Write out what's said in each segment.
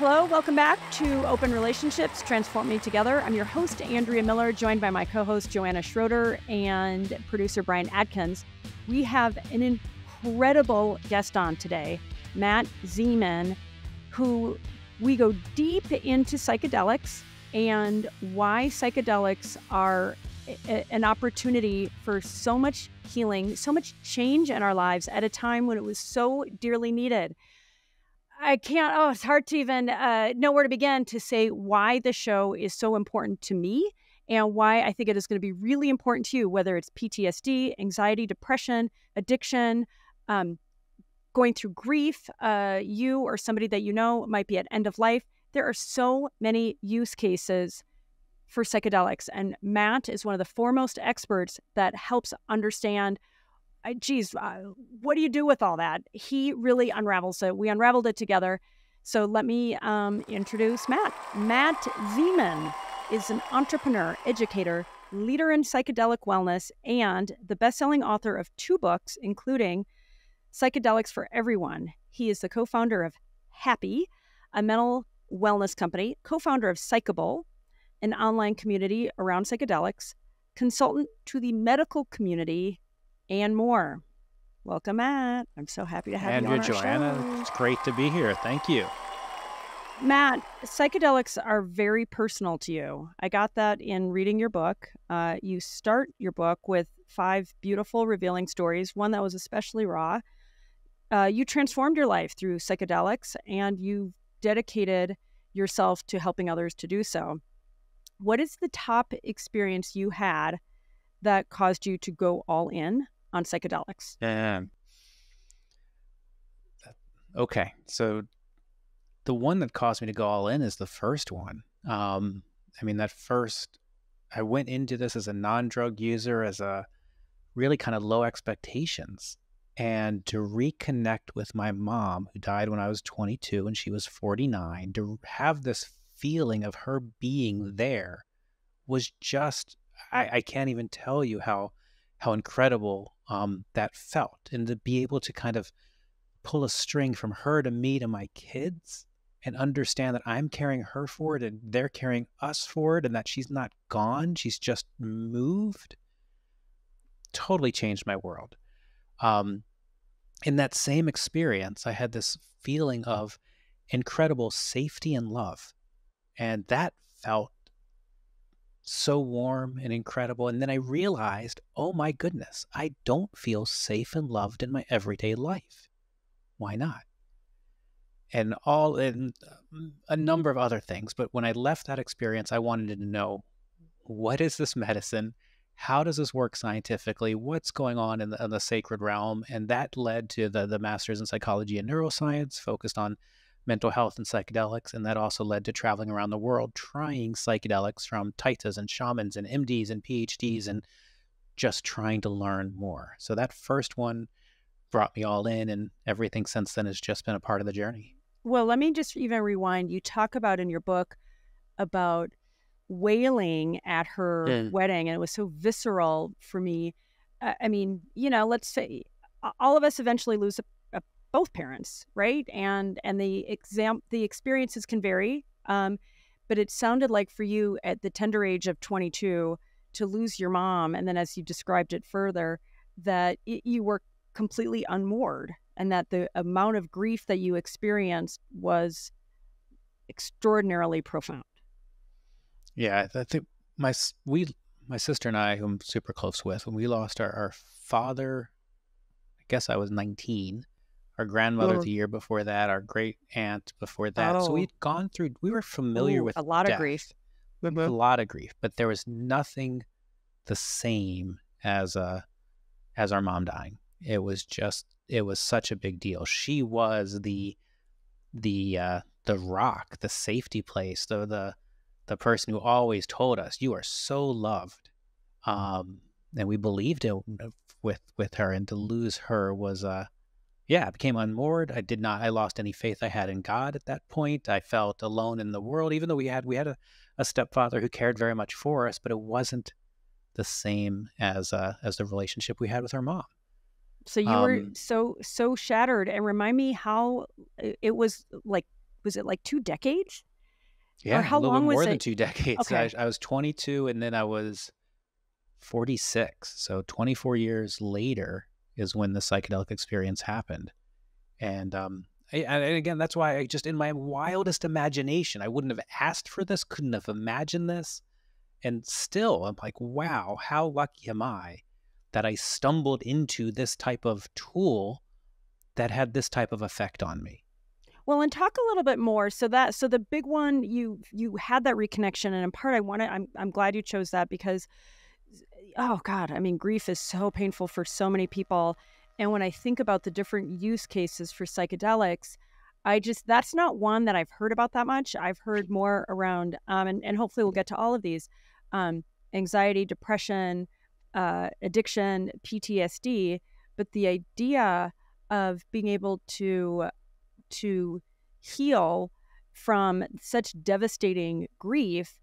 Hello, welcome back to Open Relationships Transforming Together. I'm your host, Andrea Miller, joined by my co host, Joanna Schroeder, and producer, Brian Adkins. We have an incredible guest on today, Matt Zemon, who we go deep into psychedelics and why psychedelics are a, an opportunity for so much healing, so much change in our lives at a time when it was so dearly needed. I can't, oh, it's hard to even uh, know where to begin to say why the show is so important to me and why I think it is going to be really important to you, whether it's PTSD, anxiety, depression, addiction, um, going through grief, uh, you or somebody that you know might be at end of life. There are so many use cases for psychedelics, and Matt is one of the foremost experts that helps understand I, geez, uh, what do you do with all that? He really unravels it. We unraveled it together. So let me um, introduce Matt. Matt Zemon is an entrepreneur, educator, leader in psychedelic wellness, and the best-selling author of two books, including Psychedelics for Everyone. He is the co-founder of Happy, a mental wellness company, co-founder of Psychable, an online community around psychedelics, consultant to the medical community, and more. Welcome, Matt. I'm so happy to have Andrea, you on our Joanna, show. it's great to be here. Thank you. Matt, psychedelics are very personal to you. I got that in reading your book. Uh, you start your book with five beautiful, revealing stories, one that was especially raw. Uh, you transformed your life through psychedelics and you dedicated yourself to helping others to do so. What is the top experience you had that caused you to go all in on psychedelics? Yeah. Okay. So the one that caused me to go all in is the first one. Um, I mean, that first, I went into this as a non drug user, as a really kind of low expectations. And to reconnect with my mom, who died when I was 22 and she was 49, to have this feeling of her being there was just, I, I can't even tell you how how incredible um, that felt, and to be able to kind of pull a string from her to me to my kids, and understand that I'm carrying her forward and they're carrying us forward, and that she's not gone, she's just moved. Totally changed my world. Um, in that same experience, I had this feeling of incredible safety and love, and that felt so warm and incredible. And then I realized, oh my goodness, I don't feel safe and loved in my everyday life. Why not? And all and um, a number of other things. But when I left that experience, I wanted to know what is this medicine? How does this work scientifically? What's going on in the, in the sacred realm? And that led to the, the master's in psychology and neuroscience, focused on mental health and psychedelics, and that also led to traveling around the world trying psychedelics from taitas and shamans and MDs and PhDs mm-hmm. and just trying to learn more. So that first one brought me all in, and everything since then has just been a part of the journey. Well, let me just even rewind. You talk about in your book about wailing at her Yeah. wedding, and it was so visceral for me. I mean, you know, let's say all of us eventually lose a, both parents, right? And and the exam the experiences can vary. Um, but it sounded like for you at the tender age of 22 to lose your mom, and then as you described it further, that y you were completely unmoored, and that the amount of grief that you experienced was extraordinarily profound. Yeah, I think my we my sister and I, who I'm super close with, when we lost our, our father, I guess I was 19. Our grandmother Oh. the year before that, our great aunt before that. So Oh. we'd gone through. We were familiar Ooh, with a lot of death. grief. a lot of grief, but there was nothing the same as uh as our mom dying. It was just it was such a big deal. She was the the uh the rock, the safety place, the the the person who always told us you are so loved. Um and we believed it with with her and to lose her was uh yeah, I became unmoored. I did not I lost any faith I had in God at that point. I felt alone in the world even though we had we had a a stepfather who cared very much for us, but it wasn't the same as uh, as the relationship we had with our mom. So you were Um, so so shattered, and remind me how it was like was it like two decades? Yeah, or how a little long bit was more than it? two decades. Okay. I, I was 22 and then I was 46. So 24 years later is when the psychedelic experience happened. And um, and again, that's why I just in my wildest imagination, I wouldn't have asked for this, couldn't have imagined this. And still, I'm like, wow, how lucky am I that I stumbled into this type of tool that had this type of effect on me. Well, and talk a little bit more. So that so the big one you you had that reconnection, and in part, I want to. I'm I'm glad you chose that because, oh God, I mean, grief is so painful for so many people, and when I think about the different use cases for psychedelics, I just that's not one that I've heard about that much. I've heard more around, um, and and hopefully we'll get to all of these, um, anxiety, depression, uh, addiction, PTSD, but the idea of being able to to heal from such devastating grief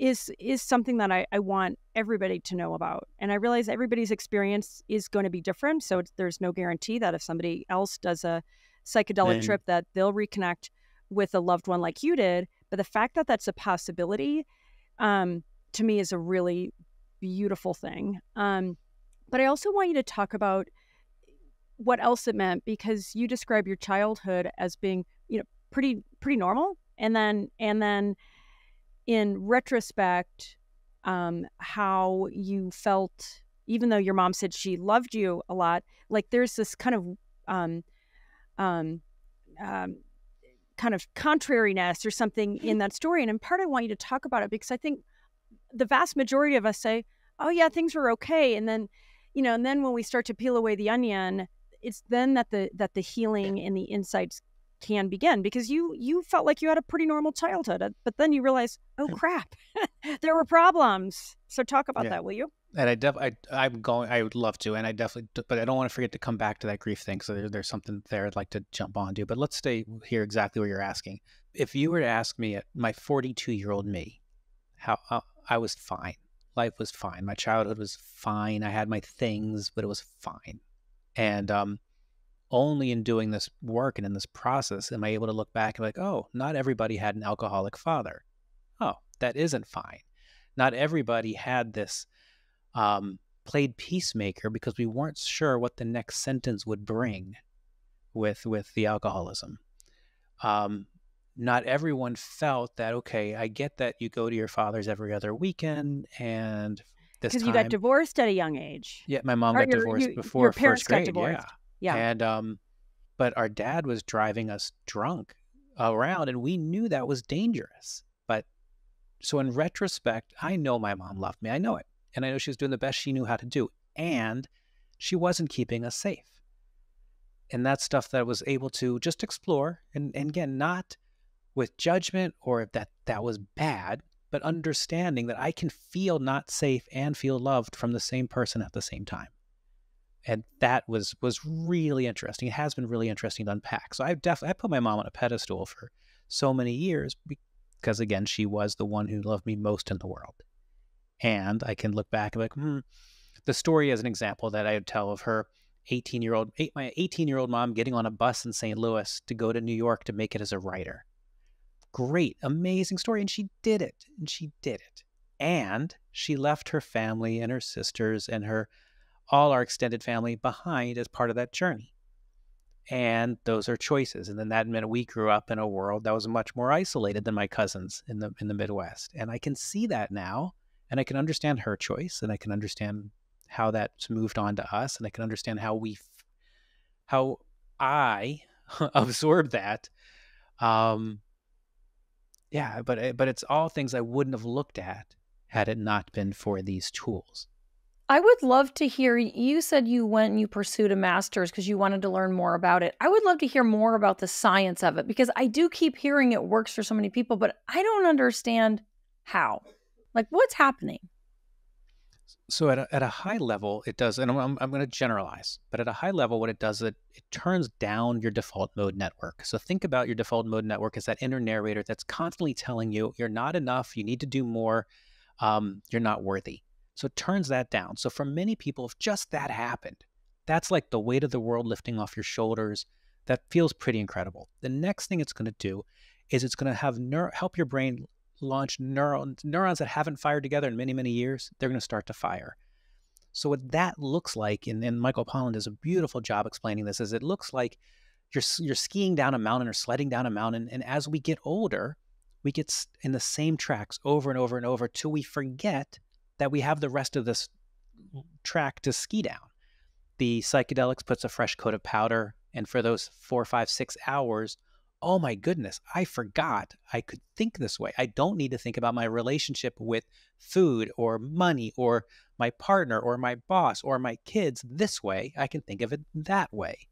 is is something that I, I want everybody to know about. And I realize everybody's experience is going to be different. So it's, there's no guarantee that if somebody else does a psychedelic And- trip that they'll reconnect with a loved one like you did. But the fact that that's a possibility um, to me is a really beautiful thing. Um, but I also want you to talk about what else it meant because you describe your childhood as being, you know, pretty pretty normal, and then and then in retrospect, um, how you felt, even though your mom said she loved you a lot, like there's this kind of um, um, um, kind of contrariness or something in that story. And in part, I want you to talk about it because I think the vast majority of us say, "Oh yeah, things were okay," and then, you know, and then when we start to peel away the onion, it's then that the that the healing and the insights can begin because you you felt like you had a pretty normal childhood, uh, but then you realize, oh crap, there were problems. So talk about Yeah. that, will you? And I def I I'm going I would love to, and I definitely, but I don't want to forget to come back to that grief thing. So there, there's something there I'd like to jump onto. But let's stay here exactly where you're asking. If you were to ask me, at my 42 year old me, how uh, I was fine, life was fine, my childhood was fine, I had my things, but it was fine. And um, only in doing this work and in this process am I able to look back and be like, oh, not everybody had an alcoholic father. Oh, that isn't fine. Not everybody had this um, played peacemaker because we weren't sure what the next sentence would bring with with the alcoholism. Um, not everyone felt that okay. I get that you go to your father's every other weekend, and this Because you got divorced at a young age. yeah, my mom or got your- divorced you- before your parents first got grade. divorced. Yeah, Yeah. and um, but our dad was driving us drunk around, and we knew that was dangerous. But so in retrospect, I know my mom loved me. I know it, and I know she was doing the best she knew how to do, and she wasn't keeping us safe. And that's stuff that I was able to just explore, and, and again, not with judgment or that that was bad, but understanding that I can feel not safe and feel loved from the same person at the same time and that was was really interesting. It has been really interesting to unpack. So I definitely I put my mom on a pedestal for so many years because again she was the one who loved me most in the world, and I can look back and like, hmm. The story as an example that I would tell of her 18 year old my 18 year old mom getting on a bus in St. Louis to go to New York to make it as a writer. Great, amazing story, and she did it, and she did it, and she left her family and her sisters and her all our extended family behind as part of that journey. And those are choices. And then that meant we grew up in a world that was much more isolated than my cousins in the in the Midwest. And I can see that now. And I can understand her choice and I can understand how that's moved on to us. And I can understand how we how I absorbed that. Um yeah, but but it's all things I wouldn't have looked at had it not been for these tools. I would love to hear you said you went and you pursued a master's because you wanted to learn more about it. I would love to hear more about the science of it because I do keep hearing it works for so many people, but I don't understand how. Like, what's happening? So at a, at a high level, it does, and I'm, I'm, going to generalize, but at a high level, what it does is it, it turns down your default mode network. So think about your default mode network as that inner narrator that's constantly telling you you're not enough, you need to do more, um, you're not worthy. So it turns that down. So for many people, if just that happened, that's like the weight of the world lifting off your shoulders. that feels pretty incredible. The next thing it's going to do is it's going to have neur- help your brain launch neurons neurons that haven't fired together in many many years. They're going to start to fire. So what that looks like, and, and Michael Pollan does a beautiful job explaining this, is it looks like you're you're skiing down a mountain or sledding down a mountain, and as we get older, we get in the same tracks over and over and over till we forget that we have the rest of this track to ski down. The psychedelics puts a fresh coat of powder, and for those four, five, six hours, oh my goodness, I forgot I could think this way. I don't need to think about my relationship with food or money or my partner or my boss or my kids this way. I can think of it that way.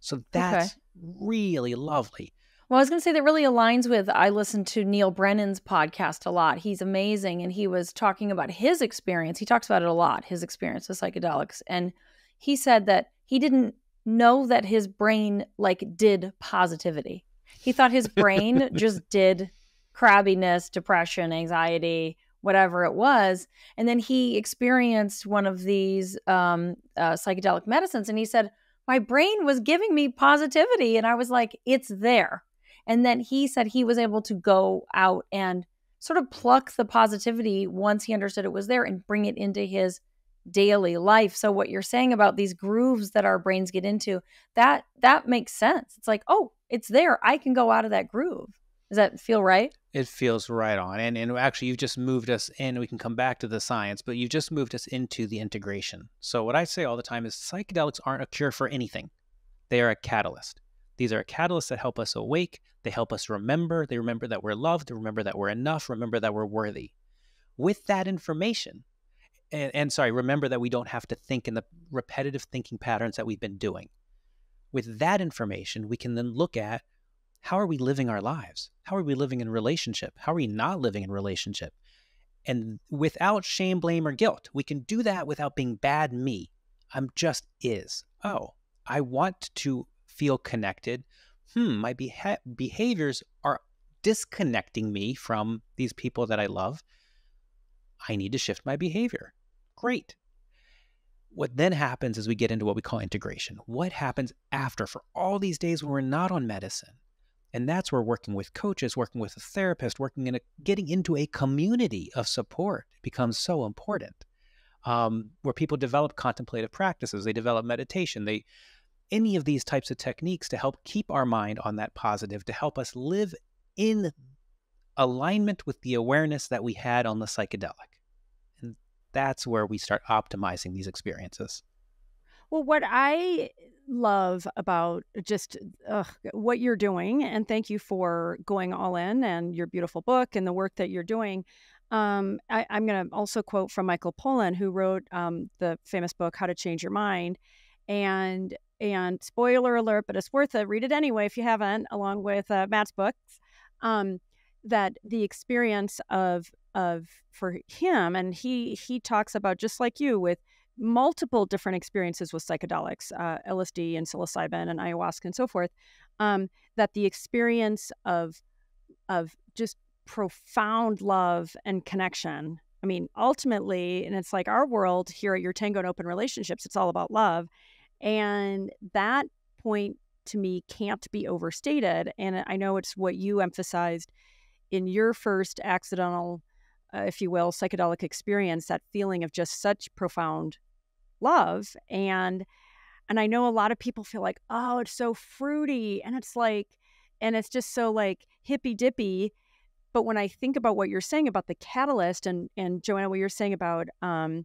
So that's okay. really lovely. Well, I was going to say that really aligns with I listen to Neal Brennan's podcast a lot. He's amazing and he was talking about his experience. He talks about it a lot, his experience with psychedelics. And he said that he didn't know that his brain like did positivity. He thought his brain just did crabbiness, depression, anxiety, whatever it was. And then he experienced one of these um, uh, psychedelic medicines and he said, My brain was giving me positivity. And I was like, It's there. And then he said he was able to go out and sort of pluck the positivity once he understood it was there and bring it into his daily life. So what you're saying about these grooves that our brains get into, that that makes sense. It's like, "Oh, it's there. I can go out of that groove." Does that feel right? It feels right on. And and actually you've just moved us in. We can come back to the science, but you've just moved us into the integration. So what I say all the time is psychedelics aren't a cure for anything. They are a catalyst. These are catalysts that help us awake. They help us remember. They remember that we're loved, They remember that we're enough, remember that we're worthy. With that information, and, and sorry, remember that we don't have to think in the repetitive thinking patterns that we've been doing. With that information, we can then look at how are we living our lives? How are we living in relationship? How are we not living in relationship? And without shame, blame, or guilt, we can do that without being bad me. I'm just is. Oh, I want to feel connected. Hmm, my beha- behaviors are disconnecting me from these people that I love. I need to shift my behavior. Great. What then happens is we get into what we call integration. What happens after for all these days when we're not on medicine? And that's where working with coaches, working with a therapist, working in a, getting into a community of support becomes so important. Um, where people develop contemplative practices, they develop meditation, they any of these types of techniques to help keep our mind on that positive, to help us live in alignment with the awareness that we had on the psychedelic. And that's where we start optimizing these experiences. Well, what I love about just what you're doing, and thank you for going all in and your beautiful book and the work that you're doing. Um, I, am going to also quote from Michael Pollan, who wrote um, the famous book, How to Change Your Mind. And and spoiler alert, but it's worth it. Read it anyway if you haven't, along with uh, Matt's books. Um, that the experience of of for him, and he he talks about just like you with multiple different experiences with psychedelics, uh, LSD and psilocybin and ayahuasca and so forth. Um, that the experience of of just profound love and connection. I mean, ultimately, and it's like our world here at YourTango and Open Relationships. It's all about love and that point to me can't be overstated. And I know it's what you emphasized in your first accidental, uh, if you will, psychedelic experience, that feeling of just such profound love. And and I know a lot of people feel like, oh, it's so fruity. And it's like, and it's just so like hippy dippy. But when I think about what you're saying about the catalyst and and Joanna, what you're saying about um,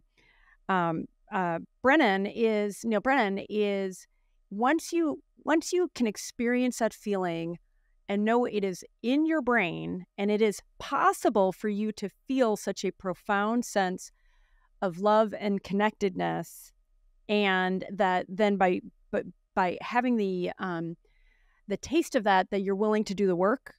um, uh, Brennan is Neal Brennan is once you once you can experience that feeling and know it is in your brain and it is possible for you to feel such a profound sense of love and connectedness and that then by but by having the um the taste of that that you're willing to do the work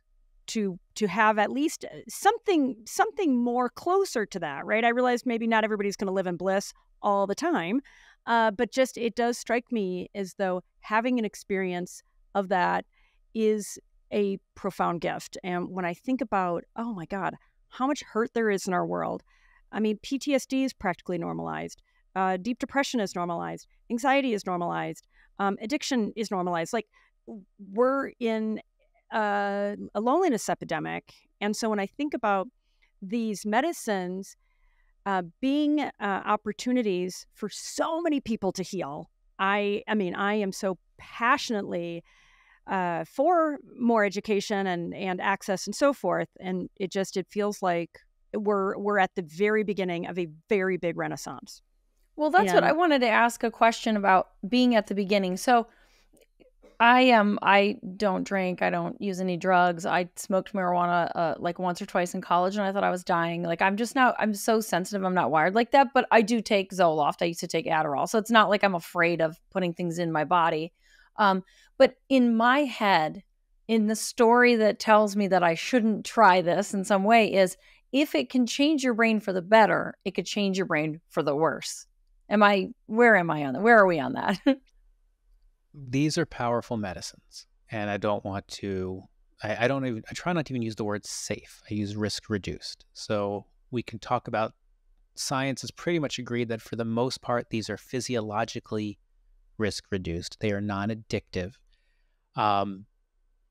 to to have at least uh, something something more closer to that right? I realize maybe not everybody's going to live in bliss all the time. Uh, but just it does strike me as though having an experience of that is a profound gift. And when I think about, oh my God, how much hurt there is in our world. I mean, PTSD is practically normalized. Uh, deep depression is normalized. Anxiety is normalized. Um, addiction is normalized. Like we're in a, a loneliness epidemic. And so when I think about these medicines uh, being uh, opportunities for so many people to heal, I, I mean, I am so passionately uh, for more education and and access and so forth. And it just it feels like we're we're at the very beginning of a very big renaissance. Well, that's and, what I wanted to ask a question about being at the beginning. So I am. Um, I don't drink. I don't use any drugs. I smoked marijuana uh, like once or twice in college, and I thought I was dying. Like I'm just now. I'm so sensitive. I'm not wired like that. But I do take Zoloft. I used to take Adderall, so it's not like I'm afraid of putting things in my body. Um, but in my head, in the story that tells me that I shouldn't try this in some way, is if it can change your brain for the better, it could change your brain for the worse. Am I? Where am I on that? Where are we on that? these are powerful medicines, and I don't want to. I, I don't even. I try not to even use the word safe. I use risk reduced. So we can talk about science has pretty much agreed that for the most part, these are physiologically risk reduced. They are non addictive. Um,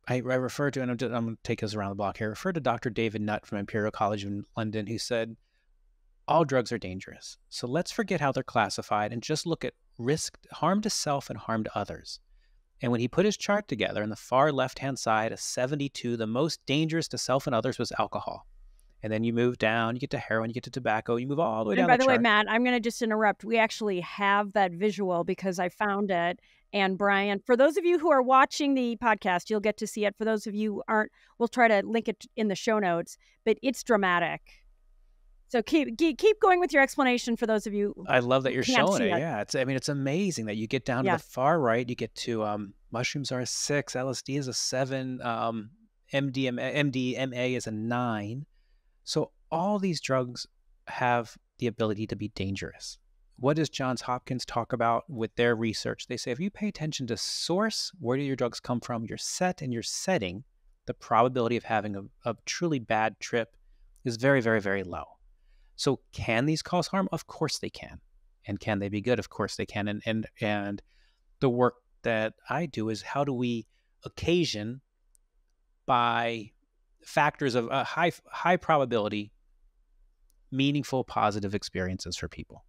I, I refer to, and I'm, I'm going to take us around the block here, I refer to Dr. David Nutt from Imperial College in London, who said, all drugs are dangerous. So let's forget how they're classified and just look at risk, harm to self and harm to others. And when he put his chart together, on the far left hand side, a 72, the most dangerous to self and others was alcohol. And then you move down, you get to heroin, you get to tobacco, you move all the way and down. by the, the way, Matt, I'm going to just interrupt. We actually have that visual because I found it. And Brian, for those of you who are watching the podcast, you'll get to see it. For those of you who aren't, we'll try to link it in the show notes. But it's dramatic. So keep keep going with your explanation for those of you. I love that you're showing it. it. Yeah, it's. I mean, it's amazing that you get down to the far right. You get to um, mushrooms are a six, LSD is a seven, um, MDMA, MDMA is a nine. So all these drugs have the ability to be dangerous. What does Johns Hopkins talk about with their research? They say if you pay attention to source, where do your drugs come from, your set and your setting, the probability of having a, a truly bad trip is very, very, very low. So can these cause harm? Of course they can. And can they be good? Of course they can. And and and the work that I do is how do we occasion by factors of a high high probability meaningful positive experiences for people.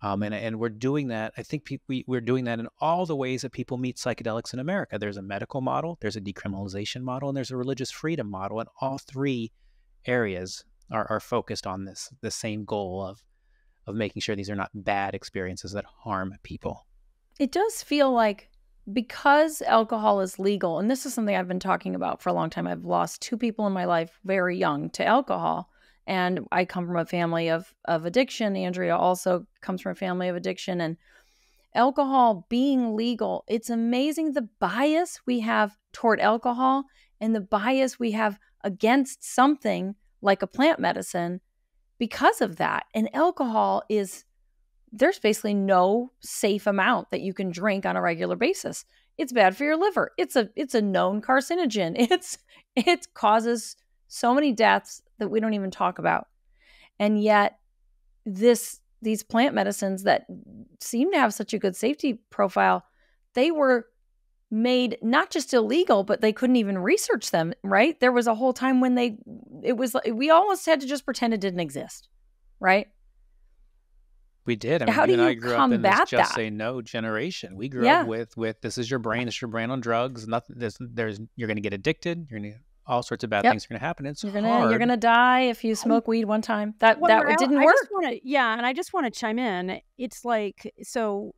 Um, and, and we're doing that. I think pe- we, we're doing that in all the ways that people meet psychedelics in America. There's a medical model, there's a decriminalization model, and there's a religious freedom model. And all three areas are, are focused on this the same goal of of making sure these are not bad experiences that harm people. It does feel like because alcohol is legal, and this is something I've been talking about for a long time. I've lost two people in my life very young to alcohol. And I come from a family of of addiction. Andrea also comes from a family of addiction. And alcohol being legal, it's amazing the bias we have toward alcohol and the bias we have against something like a plant medicine because of that. And alcohol is there's basically no safe amount that you can drink on a regular basis. It's bad for your liver. It's a it's a known carcinogen. It's it causes so many deaths that we don't even talk about. And yet this these plant medicines that seem to have such a good safety profile, they were made not just illegal, but they couldn't even research them, right? There was a whole time when they, it was, we almost had to just pretend it didn't exist, right? We did. I mean, How do you I grew combat up in this just that? say no generation. We grew Yeah. up with with this is your brain, this is your brain on drugs. Nothing. There's, there's you're going to get addicted. You're going to all sorts of bad Yep. things are going to happen. It's You're gonna hard. you're gonna die if you smoke weed one time. That Well, that I- didn't I work. just wanna, yeah, and I just want to chime in. It's like so.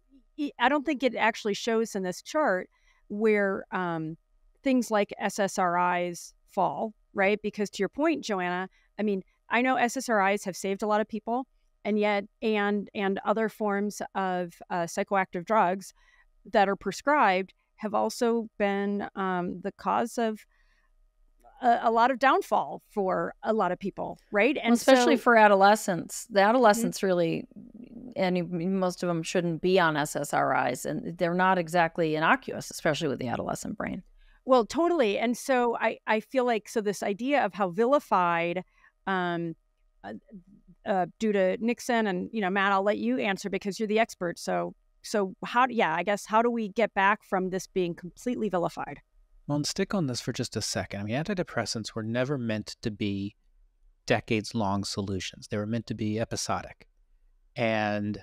I don't think it actually shows in this chart where um, things like SSRIs fall, right? Because to your point, Joanna, I mean, I know SSRIs have saved a lot of people, and yet, and and other forms of uh, psychoactive drugs that are prescribed have also been um, the cause of a, a lot of downfall for a lot of people, right? Well, especially so- Mm-hmm. for adolescents. The adolescents really, and most of them shouldn't be on SSRIs, and they're not exactly innocuous, especially with the adolescent brain. Well, totally. And so I, I feel like so this idea of how vilified um, uh, uh, due to Nixon and you know Matt, I'll let you answer because you're the expert. So so how? Yeah, I guess how do we get back from this being completely vilified? Well, and stick on this for just a second. I mean, antidepressants were never meant to be decades long solutions. They were meant to be episodic. And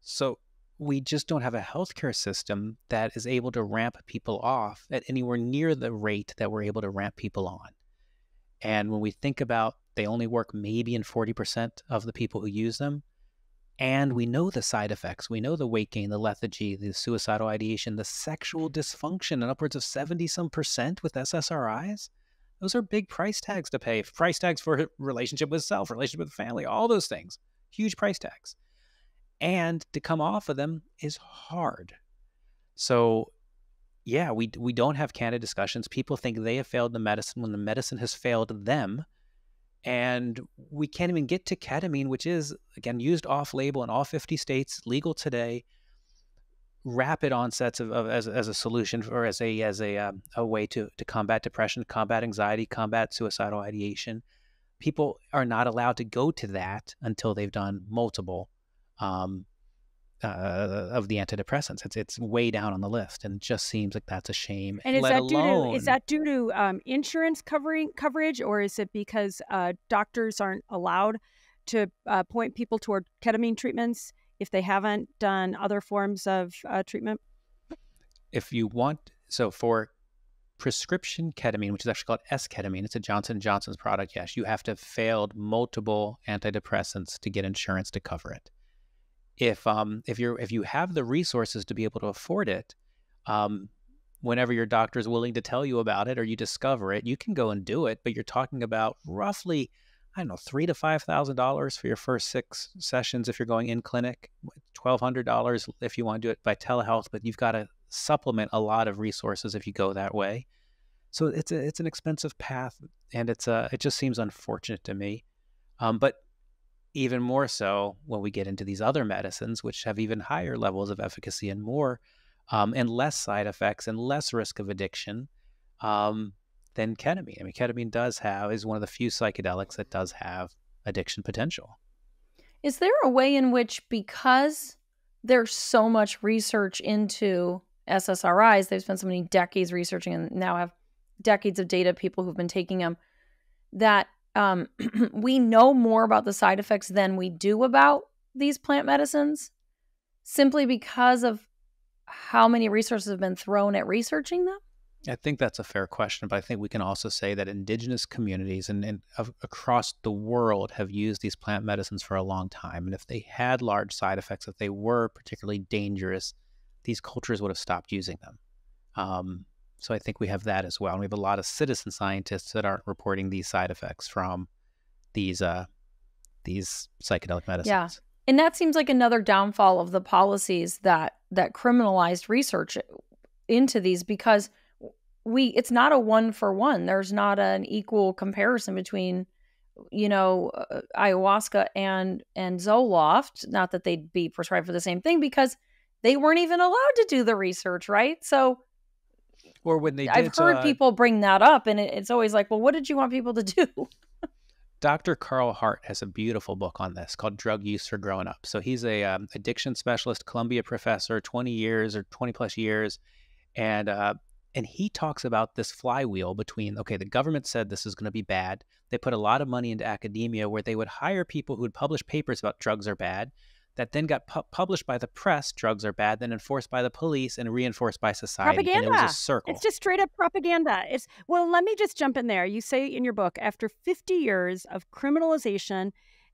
so we just don't have a healthcare system that is able to ramp people off at anywhere near the rate that we're able to ramp people on. And when we think about they only work maybe in 40% of the people who use them, and we know the side effects, we know the weight gain, the lethargy, the suicidal ideation, the sexual mm-hmm. dysfunction, and upwards of 70 some percent with SSRIs. Those are big price tags to pay. Price tags for relationship with self, relationship with family, all those things. Huge price tags and to come off of them is hard. So, yeah, we we don't have candid discussions. People think they have failed the medicine when the medicine has failed them, and we can't even get to ketamine, which is again used off-label in all 50 states, legal today. Rapid onsets of, of as, as a solution or as a as a um, a way to to combat depression, combat anxiety, combat suicidal ideation. People are not allowed to go to that until they've done multiple um, uh, of the antidepressants. It's it's way down on the list, and it just seems like that's a shame. And is that alone, due to is that due to um, insurance covering coverage, or is it because uh, doctors aren't allowed to uh, point people toward ketamine treatments if they haven't done other forms of uh, treatment? if you want so for prescription ketamine, which is actually called S-ketamine, it's a Johnson Johnson's product. Yes, you have to have failed multiple antidepressants to get insurance to cover it if um, if you're if you have the resources to be able to afford it, um, whenever your doctor is willing to tell you about it or you discover it, you can go and do it. But you're talking about roughly, I don't know, three to five thousand dollars for your first six sessions if you're going in clinic, twelve hundred dollars if you want to do it by telehealth. But you've got to supplement a lot of resources if you go that way. So it's a, it's an expensive path, and it's a it just seems unfortunate to me. Um, but even more so when we get into these other medicines, which have even higher levels of efficacy and more um, and less side effects and less risk of addiction um, than ketamine. I mean, ketamine does have is one of the few psychedelics that does have addiction potential. Is there a way in which, because there's so much research into SSRIs, they've spent so many decades researching and now have decades of data, people who've been taking them, that um, we know more about the side effects than we do about these plant medicines simply because of how many resources have been thrown at researching them? I think that's a fair question, but I think we can also say that indigenous communities and, and across the world have used these plant medicines for a long time. And if they had large side effects, if they were particularly dangerous, these cultures would have stopped using them. Um, so I think we have that as well. And we have a lot of citizen scientists that aren't reporting these side effects from these uh, these psychedelic medicines. Yeah. And that seems like another downfall of the policies that that criminalized research into these because we it's not a one for one. There's not an equal comparison between you know uh, ayahuasca and and Zoloft, not that they'd be prescribed for the same thing because they weren't even allowed to do the research, right? So or when they I've heard uh, people bring that up, and it, it's always like, well, what did you want people to do? Dr. Carl Hart has a beautiful book on this called Drug Use for Grown-Ups. So he's a um, addiction specialist, Columbia professor, 20 years or 20 plus years, and uh, and he talks about this flywheel between okay, the government said this is going to be bad. They put a lot of money into academia where they would hire people who would publish papers about drugs are bad that then got pu- published by the press, drugs are bad, then enforced by the police and reinforced by society. Propaganda. And it was a circle. It's just straight up propaganda. It's well, let me just jump in there. You say in your book, after 50 years of criminalization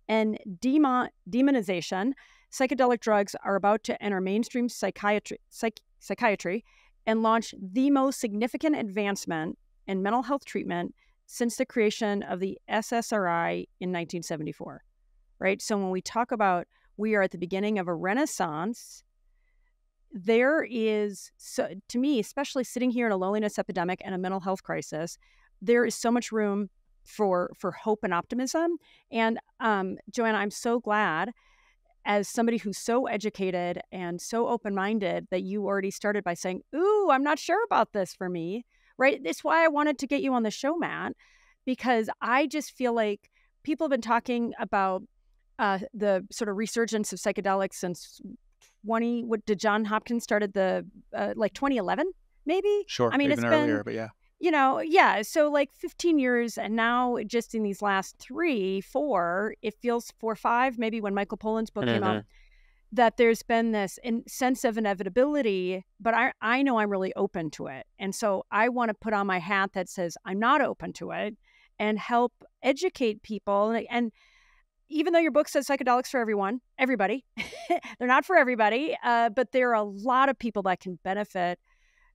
and demon- demonization, psychedelic drugs are about to enter mainstream psychiatry, psych- psychiatry and launch the most significant advancement in mental health treatment since the creation of the SSRI in 1974. Right? So when we talk about we are at the beginning of a renaissance. There is, so, to me, especially sitting here in a loneliness epidemic and a mental health crisis, there is so much room for for hope and optimism. And um, Joanna, I'm so glad as somebody who's so educated and so open minded that you already started by saying, Ooh, I'm not sure about this for me. Right. That's why I wanted to get you on the show, Matt, because I just feel like people have been talking about uh, the sort of resurgence of psychedelics since 20 what did John Hopkins started the uh, like 2011 maybe? Sure. I mean, it's earlier, been but yeah. you know, yeah. So like 15 years, and now just in these last three, four, it feels four, five, maybe when Michael Pollan's book came out, that there's been this in, sense of inevitability. But I, I know I'm really open to it, and so I want to put on my hat that says I'm not open to it, and help educate people. And, and even though your book says psychedelics for everyone, everybody, they're not for everybody, uh, but there are a lot of people that can benefit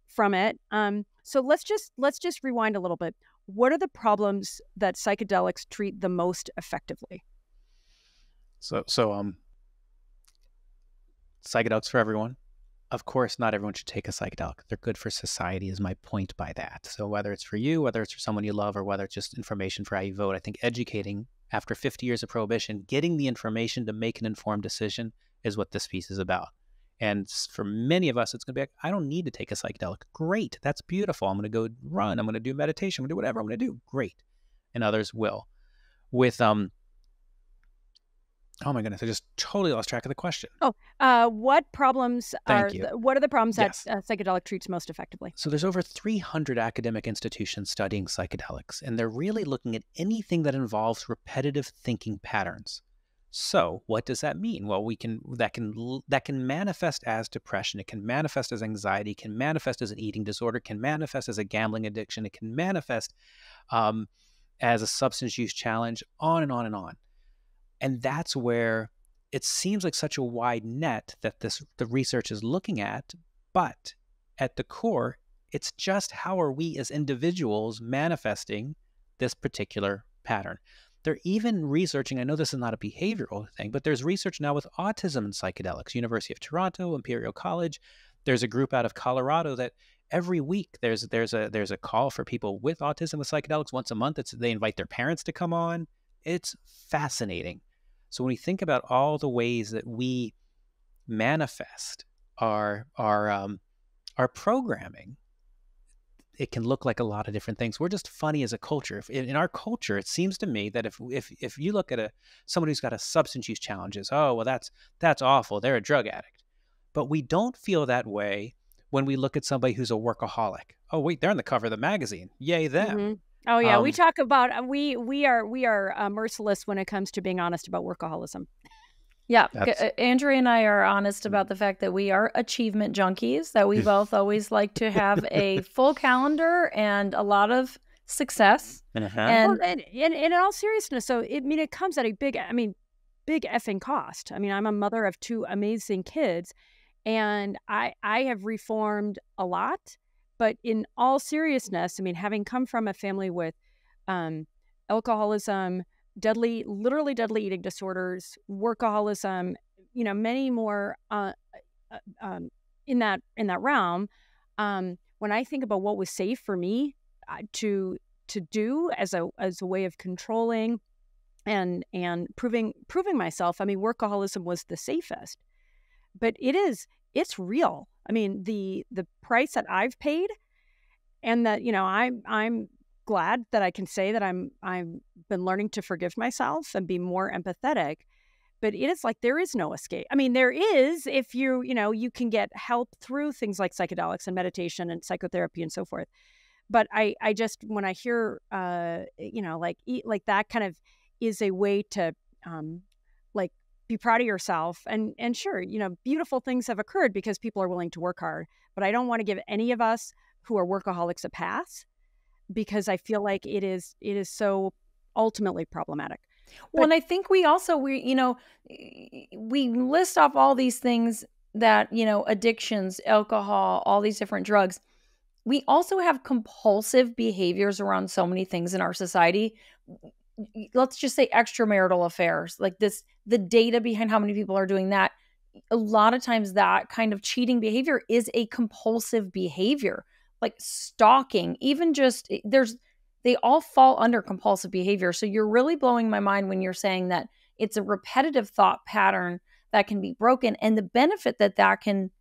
from it. Um, so let's just let's just rewind a little bit. What are the problems that psychedelics treat the most effectively? So so um psychedelics for everyone. Of course, not everyone should take a psychedelic. They're good for society, is my point by that. So, whether it's for you, whether it's for someone you love, or whether it's just information for how you vote, I think educating after 50 years of prohibition, getting the information to make an informed decision is what this piece is about. And for many of us, it's going to be like, I don't need to take a psychedelic. Great. That's beautiful. I'm going to go run. I'm going to do meditation. I'm going to do whatever I'm going to do. Great. And others will. With, um, oh my goodness, I just totally lost track of the question. Oh, uh, what problems Thank are, you. the, what are the problems Yes. that uh, psychedelic treats most effectively? So there's over 300 academic institutions studying psychedelics, and they're really looking at anything that involves repetitive thinking patterns. So what does that mean? Well, we can that can that can manifest as depression. It can manifest as anxiety. It can manifest as an eating disorder. It can manifest as a gambling addiction. It can manifest um, as a substance use challenge. On and on and on. And that's where it seems like such a wide net that this the research is looking at, but at the core, it's just how are we as individuals manifesting this particular pattern. They're even researching, I know this is not a behavioral thing, but there's research now with autism and psychedelics. University of Toronto, Imperial College. There's a group out of Colorado that every week there's there's a there's a call for people with autism with psychedelics once a month. It's they invite their parents to come on. It's fascinating. So when we think about all the ways that we manifest our our um, our programming, it can look like a lot of different things. We're just funny as a culture. If, in our culture, it seems to me that if if if you look at a someone who's got a substance use challenges, oh well, that's that's awful. They're a drug addict. But we don't feel that way when we look at somebody who's a workaholic. Oh wait, they're on the cover of the magazine. Yay them. Mhm. Oh yeah, we Um, talk about uh, we we are we are uh, merciless when it comes to being honest about workaholism. Yeah, g- That's- uh, Andrea and I are honest about the fact that we are achievement junkies, that we both always like to have a full calendar and a lot of success. Uh-huh. And well, and, and, and in all seriousness, so it, I mean, it comes at a big, I mean, big effing cost. I mean, I'm a mother of two amazing kids, and I I have reformed a lot. But in all seriousness, I mean, having come from a family with um, alcoholism, deadly, literally deadly eating disorders, workaholism, you know, many more uh, uh, um, in that in that realm. Um, when I think about what was safe for me uh, to to do as a as a way of controlling and and proving proving myself, I mean, workaholism was the safest, but it is it's real. I mean, the the price that I've paid, and that you know, I'm I'm glad that I can say that I'm I've been learning to forgive myself and be more empathetic. But it is like there is no escape. I mean, there is if you you know you can get help through things like psychedelics and meditation and psychotherapy and so forth. But I I just when I hear uh you know like like that kind of is a way to um be proud of yourself and and sure you know beautiful things have occurred because people are willing to work hard but i don't want to give any of us who are workaholics a pass because i feel like it is it is so ultimately problematic Well, and I think we also we you know we list off all these things that you know addictions, alcohol, all these different drugs. We also have compulsive behaviors around so many things in our society. Let's just say extramarital affairs, like this, the data behind how many people are doing that. A lot of times, that kind of cheating behavior is a compulsive behavior, like stalking, even just eh, there's they all fall under compulsive behavior. So you're really blowing my mind when you're saying that it's a repetitive thought pattern that can be broken and the benefit that that can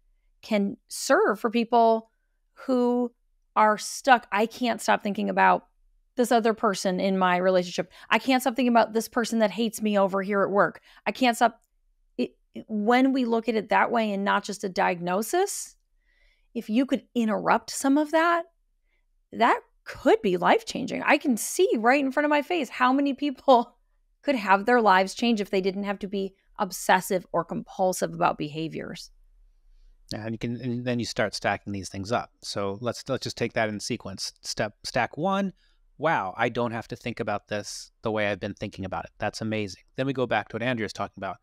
can serve for people who are stuck. I can't stop thinking about this other person in my relationship. I can't stop thinking about this person that hates me over here at work. I can't stop it, when we look at it that way and not just a diagnosis, if you could interrupt some of that, that could be life changing. I can see right in front of my face how many people could have their lives change if they didn't have to be obsessive or compulsive about behaviors. And you can, and then you start stacking these things up. So let's let's just take that in sequence. Step stack one. Wow, I don't have to think about this the way I've been thinking about it. That's amazing. Then we go back to what Andrea's talking about.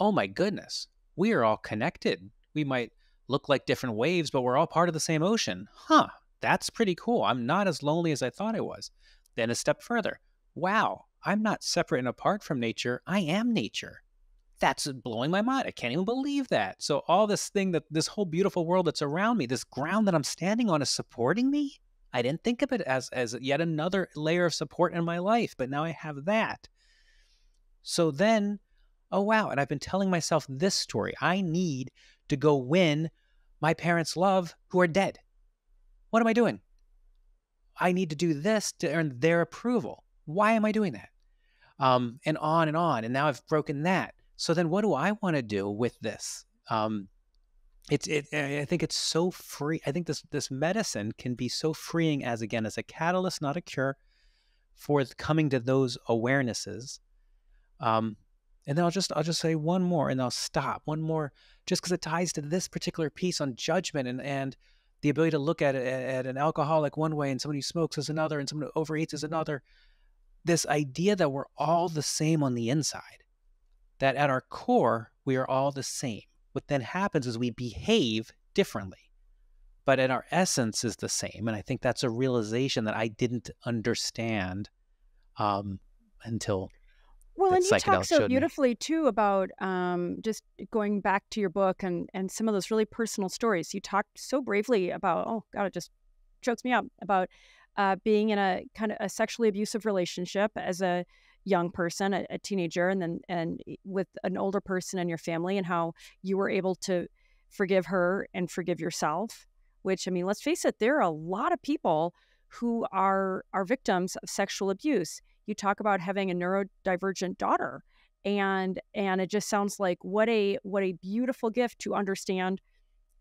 Oh my goodness, we are all connected. We might look like different waves, but we're all part of the same ocean. Huh, that's pretty cool. I'm not as lonely as I thought I was. Then a step further. Wow, I'm not separate and apart from nature. I am nature that's blowing my mind. I can't even believe that. So all this thing that this whole beautiful world that's around me, this ground that I'm standing on is supporting me. I didn't think of it as as yet another layer of support in my life, but now I have that. So then, oh wow, and I've been telling myself this story. I need to go win my parents' love who are dead. What am I doing? I need to do this to earn their approval. Why am I doing that? Um, and on and on. And now I've broken that. So then, what do I want to do with this? Um, it's it. I think it's so free. I think this this medicine can be so freeing as again as a catalyst, not a cure, for coming to those awarenesses. Um, and then I'll just I'll just say one more, and I'll stop one more, just because it ties to this particular piece on judgment and and the ability to look at it at an alcoholic one way and someone who smokes as another and someone who overeats as another. This idea that we're all the same on the inside that at our core, we are all the same. What then happens is we behave differently, but in our essence is the same. And I think that's a realization that I didn't understand um, until. Well, and you talk so beautifully me. too about um, just going back to your book and and some of those really personal stories. You talked so bravely about. Oh God, it just chokes me up about uh, being in a kind of a sexually abusive relationship as a young person, a, a teenager, and then and with an older person in your family, and how you were able to forgive her and forgive yourself. Which I mean, let's face it, there are a lot of people who are are victims of sexual abuse. You talk about having a neurodivergent daughter, and and it just sounds like what a what a beautiful gift to understand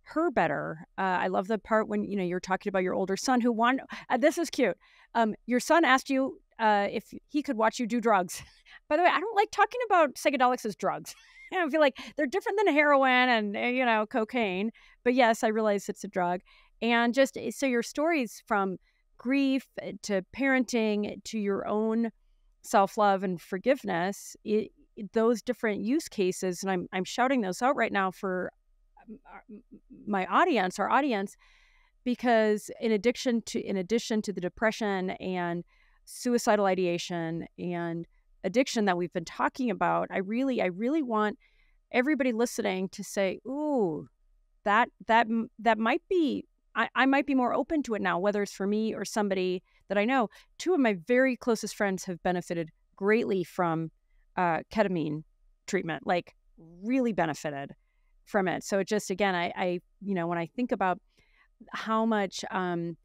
her better. Uh, I love the part when you know you're talking about your older son who won. Uh, this is cute. Um, your son asked you uh, if he could watch you do drugs. By the way, I don't like talking about psychedelics as drugs. I feel like they're different than heroin and eh, you know cocaine. But yes, I realize it's a drug. And just eh, so your stories from grief eh, to parenting to your own self love and forgiveness, it, those different use cases, and I'm I'm shouting those out right now for um, my audience, our audience, because in addition to in addition to the depression and suicidal ideation and addiction that we've been talking about, I really, I really want everybody listening to say, "Ooh, that that that might be." I, I might be more open to it now, whether it's for me or somebody that I know. Two of my very closest friends have benefited greatly from uh, ketamine treatment, like really benefited from it. So it just again, I, I you know, when I think about how much, um,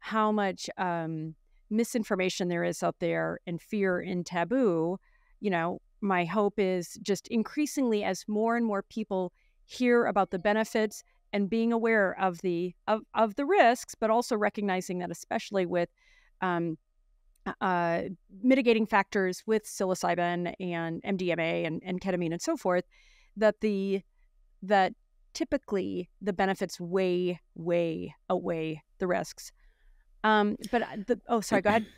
how much um, misinformation there is out there and fear and taboo, you know, my hope is just increasingly as more and more people hear about the benefits and being aware of the of, of the risks, but also recognizing that especially with um, uh, mitigating factors with psilocybin and MDMA and, and ketamine and so forth, that the that typically the benefits way way outweigh the risks. Um, but the oh, sorry, go ahead.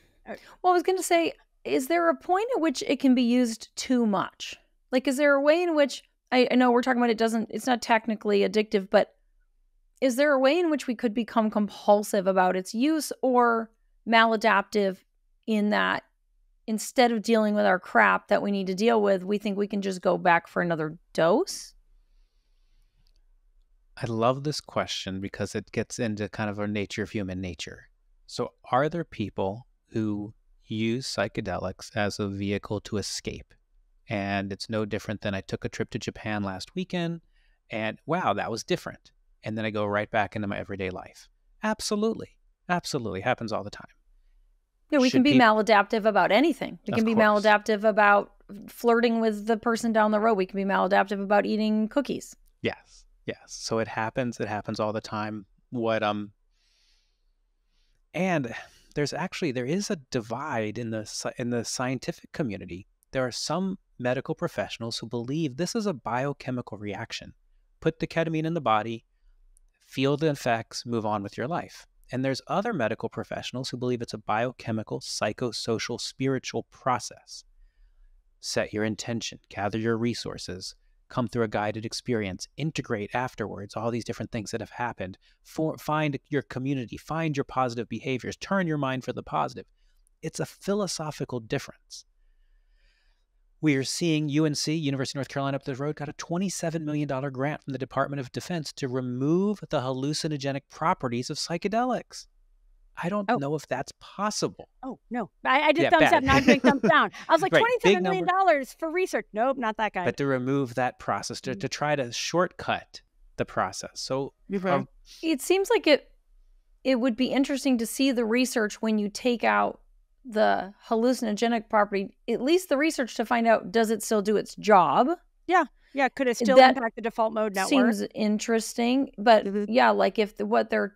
Well, I was going to say, is there a point at which it can be used too much? Like, is there a way in which I, I know we're talking about it doesn't, it's not technically addictive, but is there a way in which we could become compulsive about its use or maladaptive in that instead of dealing with our crap that we need to deal with, we think we can just go back for another dose? I love this question because it gets into kind of our nature of human nature. So, are there people who use psychedelics as a vehicle to escape? And it's no different than I took a trip to Japan last weekend and wow, that was different. And then I go right back into my everyday life. Absolutely. Absolutely. Happens all the time. Yeah, we Should can be people... maladaptive about anything. We of can be course. maladaptive about flirting with the person down the road. We can be maladaptive about eating cookies. Yes. Yes. So it happens. It happens all the time. What um and there's actually there is a divide in the in the scientific community. There are some medical professionals who believe this is a biochemical reaction. Put the ketamine in the body, feel the effects, move on with your life. And there's other medical professionals who believe it's a biochemical, psychosocial, spiritual process. Set your intention, gather your resources, come through a guided experience, integrate afterwards all these different things that have happened, for, find your community, find your positive behaviors, turn your mind for the positive. It's a philosophical difference. We are seeing UNC, University of North Carolina up the road, got a $27 million grant from the Department of Defense to remove the hallucinogenic properties of psychedelics. I don't oh. know if that's possible. Oh no, I, I did yeah, thumbs bad. up, not doing thumbs down. I was like right. twenty-seven million dollars for research. Nope, not that guy. But to remove that process, to, to try to shortcut the process. So um, it seems like it it would be interesting to see the research when you take out the hallucinogenic property, at least the research to find out does it still do its job? Yeah. Yeah. Could it still that impact the default mode network? Seems interesting. But mm-hmm. yeah, like if the, what they're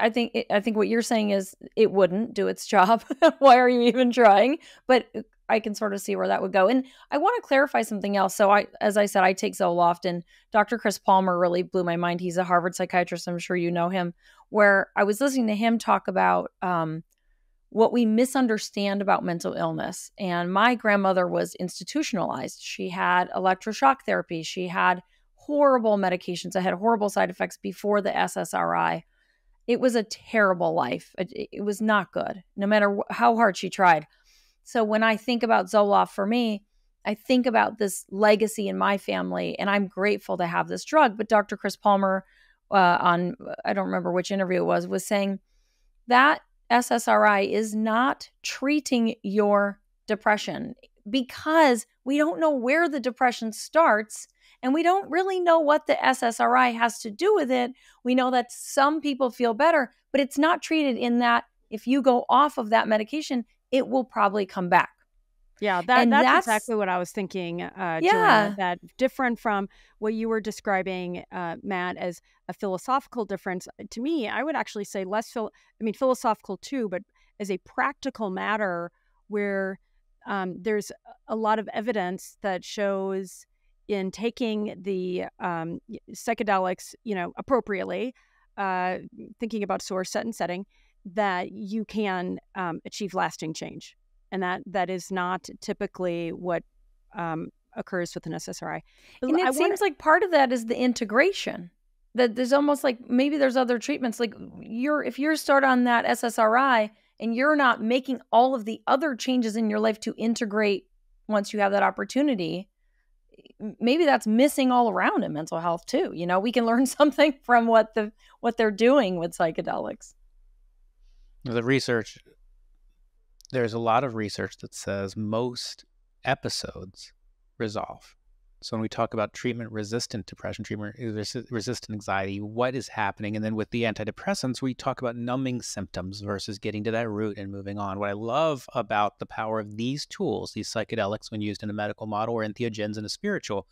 I think I think what you're saying is it wouldn't do its job. Why are you even trying? But I can sort of see where that would go. And I want to clarify something else. So I as I said I take Zoloft and Dr. Chris Palmer really blew my mind. He's a Harvard psychiatrist. I'm sure you know him. Where I was listening to him talk about um, what we misunderstand about mental illness. And my grandmother was institutionalized. She had electroshock therapy. She had horrible medications that had horrible side effects before the SSRI. It was a terrible life. It, was not good, no matter how hard she tried. So when I think about Zoloft for me, I think about this legacy in my family, and I'm grateful to have this drug. But Dr. Chris Palmer, uh, on I don't remember which interview it was, was saying that SSRI is not treating your depression because we don't know where the depression starts and we don't really know what the SSRI has to do with it. We know that some people feel better, but it's not treated in that if you go off of that medication, it will probably come back. Yeah, that, that's, that's, exactly what I was thinking, uh, yeah. Joanna, that different from what you were describing, uh, Matt, as a philosophical difference. Uh, to me, I would actually say less, phil- I mean, philosophical too, but as a practical matter where um, there's a lot of evidence that shows in taking the um, psychedelics, you know, appropriately, uh, thinking about source, set, and setting, that you can um, achieve lasting change and that that is not typically what um, occurs with an SSRI. And it I seems like part of that is the integration. That there's almost like maybe there's other treatments. Like you're if you're start on that SSRI and you're not making all of the other changes in your life to integrate once you have that opportunity, maybe that's missing all around in mental health too. You know, we can learn something from what the what they're doing with psychedelics. The research there's a lot of research that says most episodes resolve. So when we talk about treatment resistant depression, treatment resistant anxiety, what is happening? And then with the antidepressants, we talk about numbing symptoms versus getting to that root and moving on. What I love about the power of these tools, these psychedelics, when used in a medical model or entheogens in a spiritual,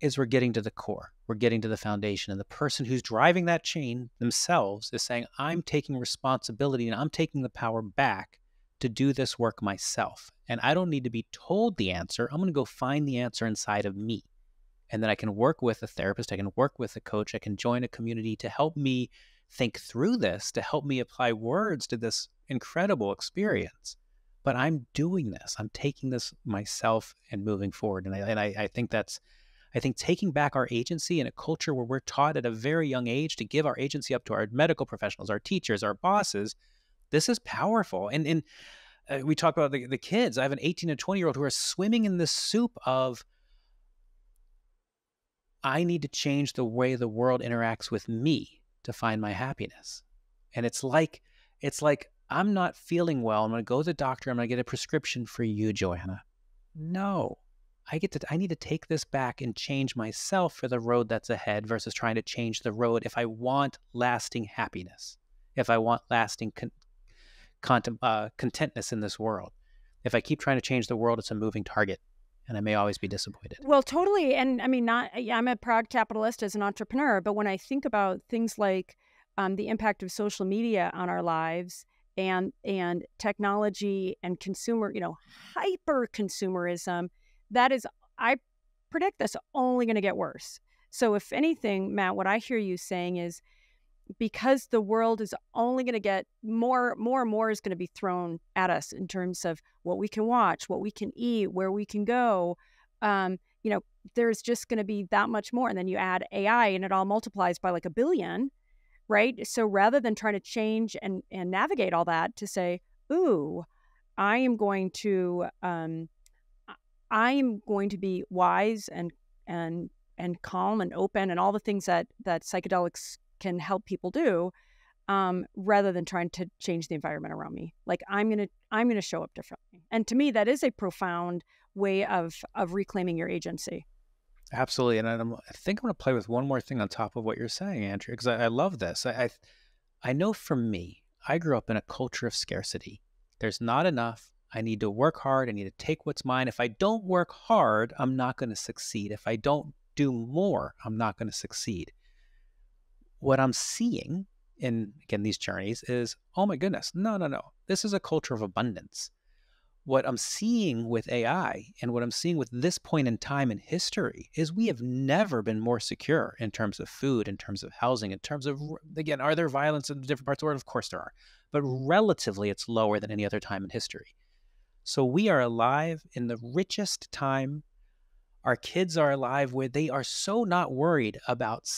is we're getting to the core. We're getting to the foundation. And the person who's driving that chain themselves is saying, I'm taking responsibility and I'm taking the power back to do this work myself. And I don't need to be told the answer. I'm going to go find the answer inside of me. And then I can work with a therapist, I can work with a coach, I can join a community to help me think through this, to help me apply words to this incredible experience. But I'm doing this. I'm taking this myself and moving forward. And I, and I, I think that's, I think taking back our agency in a culture where we're taught at a very young age to give our agency up to our medical professionals, our teachers, our bosses, this is powerful. And and uh, we talk about the, the kids. I have an 18 and 20 year old who are swimming in this soup of I need to change the way the world interacts with me to find my happiness. And it's like it's like I'm not feeling well. I'm going to go to the doctor. I'm going to get a prescription for you, Joanna. No. I get to I need to take this back and change myself for the road that's ahead versus trying to change the road if I want lasting happiness. If I want lasting con- uh, contentness in this world. if I keep trying to change the world, it's a moving target and I may always be disappointed. Well, totally. And I mean, not I'm a proud capitalist as an entrepreneur, but when I think about things like um, the impact of social media on our lives and and technology and consumer, you know, hyper consumerism, that is, I predict that's only going to get worse. So, if anything, Matt, what I hear you saying is because the world is only going to get more more and more is going to be thrown at us in terms of what we can watch what we can eat where we can go um, you know there's just going to be that much more and then you add ai and it all multiplies by like a billion right? So rather than trying to change and and navigate all that to say ooh i am going to um, i am going to be wise and and and calm and open and all the things that that psychedelics can help people do um, rather than trying to change the environment around me. Like i'm gonna i'm gonna show up differently. And to me that is a profound way of of reclaiming your agency. Absolutely and I'm, i think i'm to play with one more thing on top of what you're saying andrea because I, I, love this. I, I i know for me i grew up in a culture of scarcity. There's not enough. I need to work hard. I need to take what's mine. If I don't work hard, I'm not going to succeed. If I don't do more, I'm not going to succeed what I'm seeing in again these journeys is oh my goodness no no no this is a culture of abundance. What i'm seeing with ai and what i'm seeing with this point in time in history is we have never been more secure in terms of food in terms of housing in terms of again are there violence in different parts of the world? Of course there are but relatively it's lower than any other time in history. So we are alive in the richest time. Our kids are alive where they are so not worried about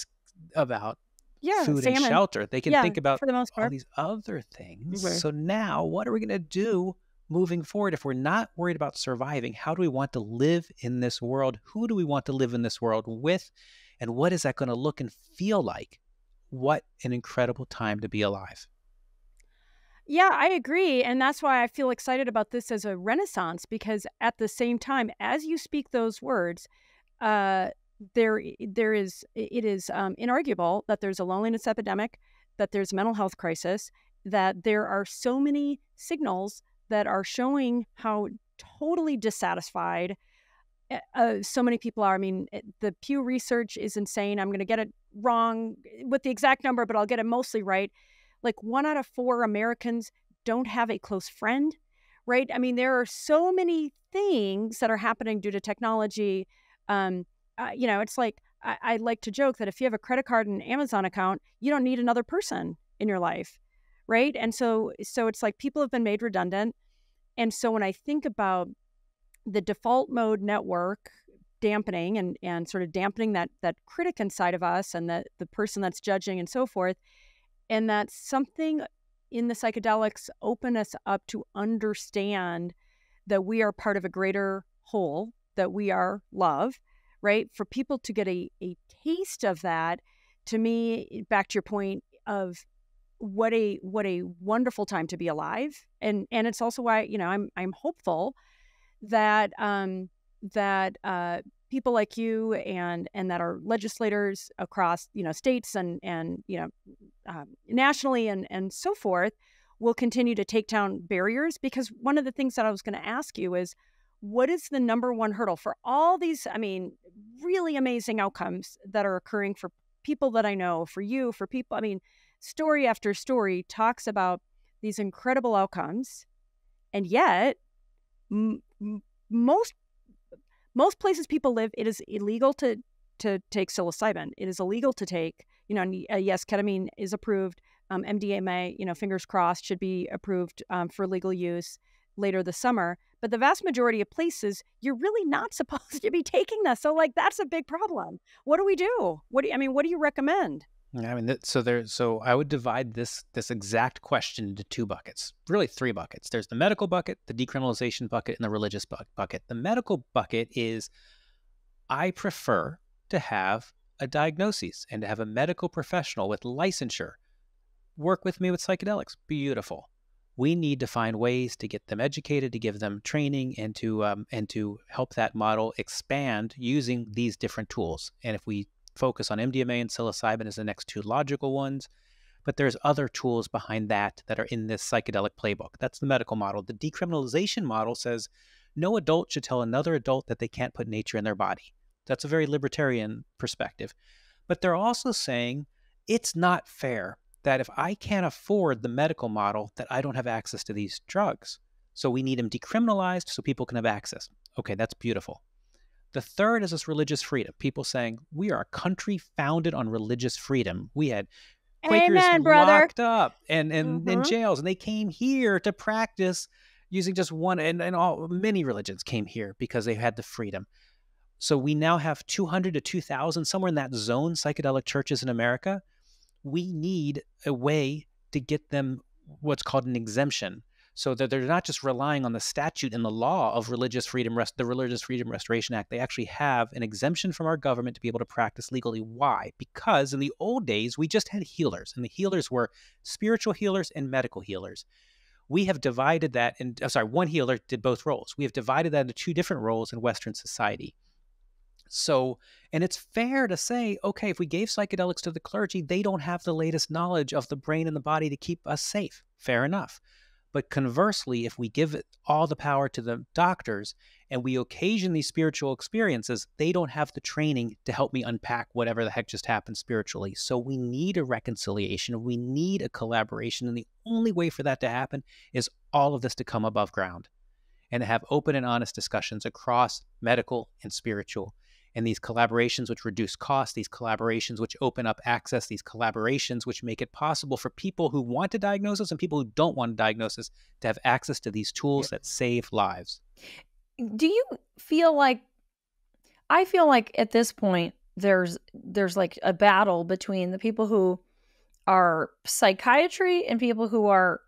about yeah, food salmon. and shelter. They can yeah, think about for the most part. all these other things. So now, what are we going to do moving forward if we're not worried about surviving? How do we want to live in this world? Who do we want to live in this world with? And what is that going to look and feel like? What an incredible time to be alive. Yeah, I agree. And that's why I feel excited about this as a renaissance because at the same time, as you speak those words, uh, there there is it is um, inarguable that there's a loneliness epidemic, that there's mental health crisis, that there are so many signals that are showing how totally dissatisfied eh, uh, so many people are. I mean, the Pew Research is insane. I'm going to get it wrong with the exact number, but I'll get it mostly right. Like one out of four Americans don't have a close friend, right? I mean, there are so many things that are happening due to technology. Um, uh, you know, it's like I, I like to joke that if you have a credit card and an Amazon account, you don't need another person in your life, right? And so, so it's like people have been made redundant. And so when I think about the default mode network dampening and and sort of dampening that that critic inside of us and that the person that's judging and so forth, and that something in the psychedelics open us up to understand that we are part of a greater whole, that we are love, right? For people to get a, a taste of that, to me, back to your point of what a what a wonderful time to be alive. And and it's also why, you know, I'm I'm hopeful that um that uh people like you and and that are legislators across you know states and and you know um, nationally and and so forth will continue to take down barriers because one of the things that I was going to ask you is what is the number one hurdle for all these i mean really amazing outcomes that are occurring for people that i know for you for people i mean story after story talks about these incredible outcomes and yet m- most most places people live it is illegal to to take psilocybin. It is illegal to take you know uh, yes ketamine is approved um, mdma you know fingers crossed should be approved um, for legal use later this summer but the vast majority of places you're really not supposed to be taking this so like that's a big problem what do we do what do you, i mean what do you recommend I mean, so there. So I would divide this this exact question into two buckets, really three buckets. There's the medical bucket, the decriminalization bucket, and the religious bu- bucket. The medical bucket is, I prefer to have a diagnosis and to have a medical professional with licensure work with me with psychedelics. Beautiful we need to find ways to get them educated, to give them training, and to um, and to help that model expand using these different tools. And if we focus on MDMA and psilocybin as the next two logical ones, but there's other tools behind that that are in this psychedelic playbook. That's the medical model. The decriminalization model says no adult should tell another adult that they can't put nature in their body. That's a very libertarian perspective. But they're also saying it's not fair that if I can't afford the medical model, that I don't have access to these drugs. So we need them decriminalized so people can have access. Okay, that's beautiful. The third is this religious freedom. People saying we are a country founded on religious freedom. We had Quakers Amen, locked up and, and in Mhm. jails, and they came here to practice using just one and, and all many religions came here because they had the freedom. So we now have 200 to 2,000, somewhere in that zone, psychedelic churches in America. We need a way to get them what's called an exemption so that they're not just relying on the statute and the law of religious freedom rest the religious freedom restoration act. They actually have an exemption from our government to be able to practice legally. Why? Because in the old days we just had healers and the healers were spiritual healers and medical healers. We have divided that and oh, sorry one healer did both roles. We have divided that into two different roles in western society so and it's fair to say okay if we gave psychedelics to the clergy they don't have the latest knowledge of the brain and the body to keep us safe fair enough but conversely, if we give all the power to the doctors and we occasion these spiritual experiences, they don't have the training to help me unpack whatever the heck just happened spiritually. So we need a reconciliation. We need a collaboration. And the only way for that to happen is all of this to come above ground and to have open and honest discussions across medical and spiritual and these collaborations which reduce costs, these collaborations which open up access, these collaborations which make it possible for people who want a diagnosis and people who don't want a diagnosis to have access to these tools that save lives. Do you feel like I feel like at this point there's there's like a battle between the people who are psychiatry and people who are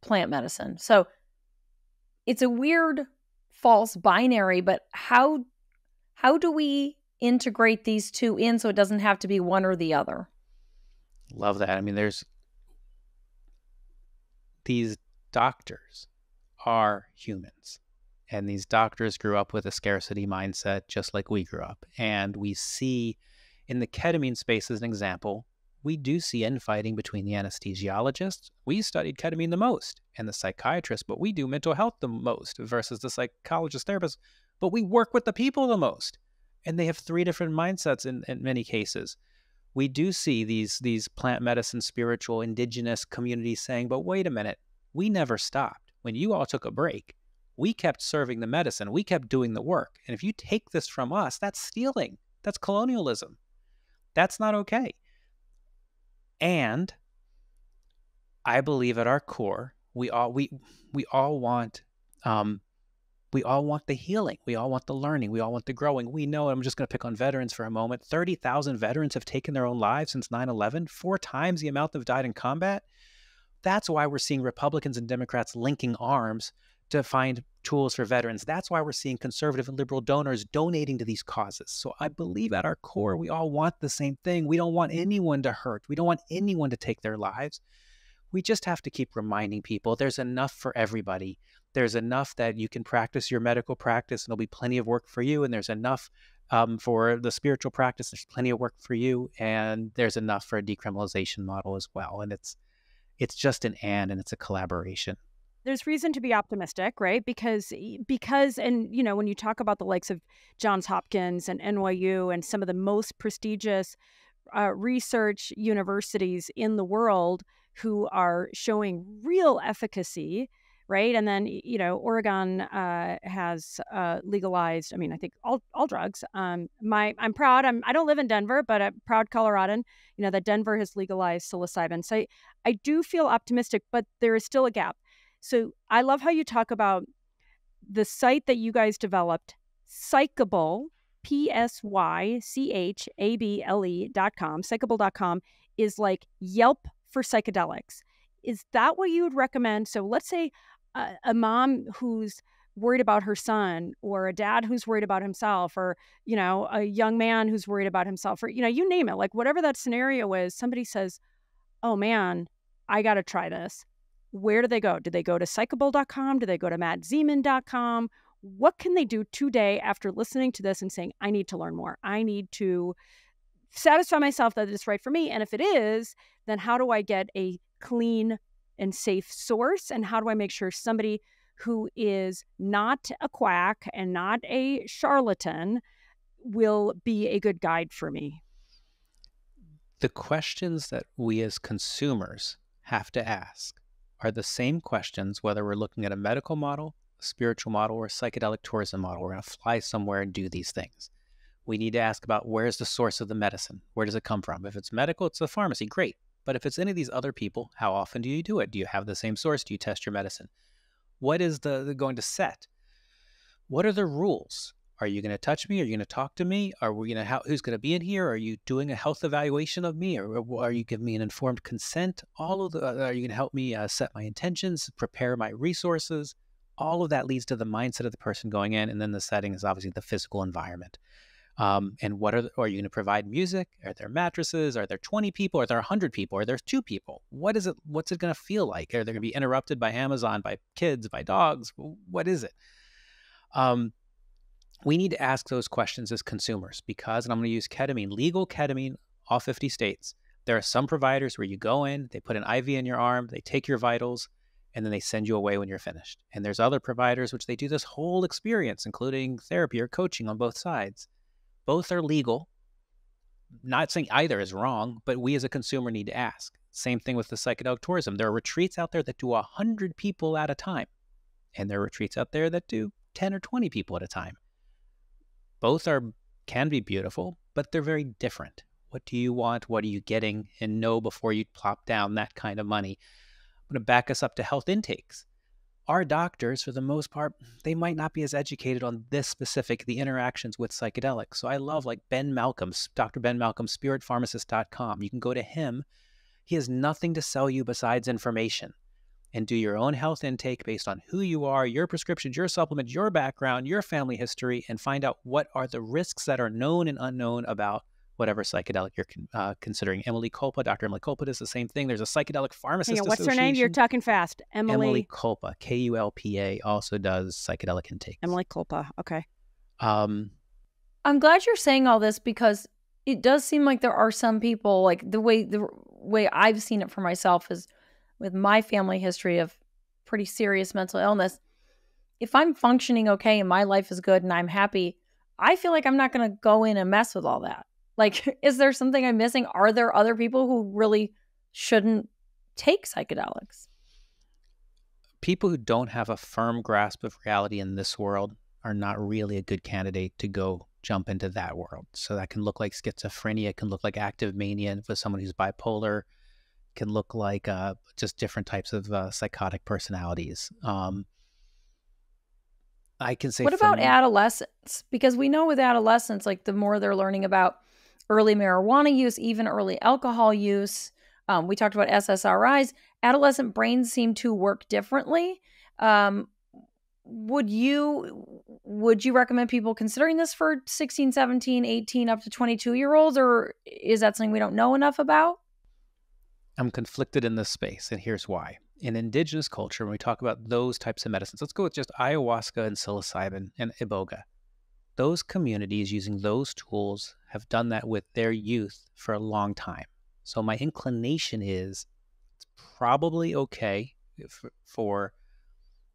plant medicine. So it's a weird false binary, but how how do we integrate these two in so it doesn't have to be one or the other? Love that. I mean, there's these doctors are humans. And these doctors grew up with a scarcity mindset just like we grew up. And we see in the ketamine space, as an example, we do see infighting between the anesthesiologists. We studied ketamine the most, and the psychiatrists, but we do mental health the most versus the psychologist therapist, but we work with the people the most. And they have three different mindsets in, in many cases. We do see these these plant medicine, spiritual, indigenous communities saying, but wait a minute, we never stopped. When you all took a break, we kept serving the medicine, we kept doing the work. And if you take this from us, that's stealing. That's colonialism. That's not okay. And I believe at our core, we all we we all want um, we all want the healing. We all want the learning. We all want the growing. We know, I'm just going to pick on veterans for a moment 30,000 veterans have taken their own lives since 9 11, four times the amount that have died in combat. That's why we're seeing Republicans and Democrats linking arms to find tools for veterans. That's why we're seeing conservative and liberal donors donating to these causes. So I believe at our core, we all want the same thing. We don't want anyone to hurt, we don't want anyone to take their lives. We just have to keep reminding people there's enough for everybody there's enough that you can practice your medical practice and there'll be plenty of work for you and there's enough um, for the spiritual practice there's plenty of work for you and there's enough for a decriminalization model as well and it's it's just an and and it's a collaboration there's reason to be optimistic, right? Because because and you know when you talk about the likes of Johns Hopkins and NYU and some of the most prestigious uh, research universities in the world who are showing real efficacy, right? And then you know Oregon uh, has uh, legalized. I mean, I think all all drugs. Um, my I'm proud. I'm I don't live in Denver, but I'm proud Coloradan. You know that Denver has legalized psilocybin. So I, I do feel optimistic, but there is still a gap. So I love how you talk about the site that you guys developed, Psychable, P S Y C H A B L E dot com, psychable.com is like Yelp for psychedelics. Is that what you would recommend? So let's say a, a mom who's worried about her son or a dad who's worried about himself or you know a young man who's worried about himself or you know you name it like whatever that scenario is somebody says oh man i got to try this where do they go? Do they go to psychable.com? Do they go to mattzemon.com? What can they do today after listening to this and saying, I need to learn more? I need to satisfy myself that it's right for me. And if it is, then how do I get a clean and safe source? And how do I make sure somebody who is not a quack and not a charlatan will be a good guide for me? The questions that we as consumers have to ask are the same questions whether we're looking at a medical model, a spiritual model, or a psychedelic tourism model. We're going to fly somewhere and do these things. We need to ask about where's the source of the medicine? Where does it come from? If it's medical, it's the pharmacy. Great. But if it's any of these other people, how often do you do it? Do you have the same source? Do you test your medicine? What is the, the going to set? What are the rules? Are you going to touch me? Are you going to talk to me? Are we going to who's going to be in here? Are you doing a health evaluation of me, or are you giving me an informed consent? All of the uh, are you going to help me uh, set my intentions, prepare my resources? All of that leads to the mindset of the person going in, and then the setting is obviously the physical environment. Um, and what are, the, are you going to provide music? Are there mattresses? Are there 20 people? Are there 100 people? Are there two people? What is it? What's it going to feel like? Are they going to be interrupted by Amazon, by kids, by dogs? What is it? Um, we need to ask those questions as consumers because, and I'm going to use ketamine, legal ketamine, all 50 states. There are some providers where you go in, they put an IV in your arm, they take your vitals, and then they send you away when you're finished. And there's other providers which they do this whole experience, including therapy or coaching on both sides. Both are legal. Not saying either is wrong, but we as a consumer need to ask. Same thing with the psychedelic tourism. There are retreats out there that do 100 people at a time, and there are retreats out there that do 10 or 20 people at a time. Both are can be beautiful, but they're very different. What do you want? What are you getting? And know before you plop down that kind of money. I'm going to back us up to health intakes our doctors, for the most part, they might not be as educated on this specific, the interactions with psychedelics. So I love like Ben Malcolm, Dr. Ben Malcolm, spiritpharmacist.com. You can go to him. He has nothing to sell you besides information and do your own health intake based on who you are, your prescriptions, your supplements, your background, your family history, and find out what are the risks that are known and unknown about whatever psychedelic you're uh, considering. Emily Kulpa, Dr. Emily Kulpa does the same thing. There's a psychedelic pharmacist. On, what's her name? You're talking fast. Emily. Emily Kulpa, K U L P A, also does psychedelic intake. Emily Kulpa. Okay. Um, I'm glad you're saying all this because it does seem like there are some people like the way the way I've seen it for myself is with my family history of pretty serious mental illness. If I'm functioning okay and my life is good and I'm happy, I feel like I'm not going to go in and mess with all that. Like, is there something I'm missing? Are there other people who really shouldn't take psychedelics? People who don't have a firm grasp of reality in this world are not really a good candidate to go jump into that world. So that can look like schizophrenia, can look like active mania for someone who's bipolar, can look like uh, just different types of uh, psychotic personalities. Um, I can say. What about adolescents? Because we know with adolescents, like the more they're learning about early marijuana use, even early alcohol use. Um, we talked about SSRIs. Adolescent brains seem to work differently. Um, would you would you recommend people considering this for 16 17 18 up to 22 year olds or is that something we don't know enough about i'm conflicted in this space and here's why in indigenous culture when we talk about those types of medicines let's go with just ayahuasca and psilocybin and iboga those communities using those tools have done that with their youth for a long time. So my inclination is it's probably okay for, for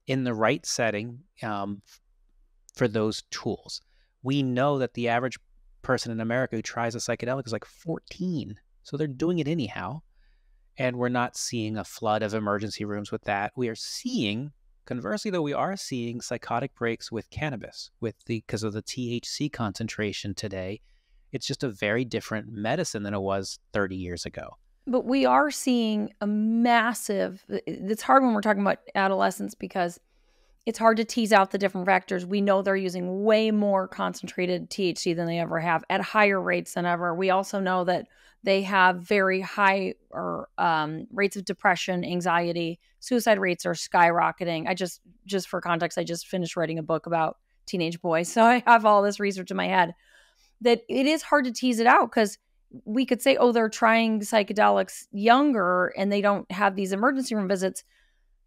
in the right setting um, for those tools. We know that the average person in America who tries a psychedelic is like 14. So they're doing it anyhow. And we're not seeing a flood of emergency rooms with that. We are seeing Conversely, though, we are seeing psychotic breaks with cannabis, with the because of the THC concentration today. It's just a very different medicine than it was 30 years ago. But we are seeing a massive. It's hard when we're talking about adolescents because it's hard to tease out the different factors. We know they're using way more concentrated THC than they ever have at higher rates than ever. We also know that they have very high or um, rates of depression, anxiety, suicide rates are skyrocketing. I just, just for context, I just finished writing a book about teenage boys, so I have all this research in my head. That it is hard to tease it out because we could say, oh, they're trying psychedelics younger and they don't have these emergency room visits.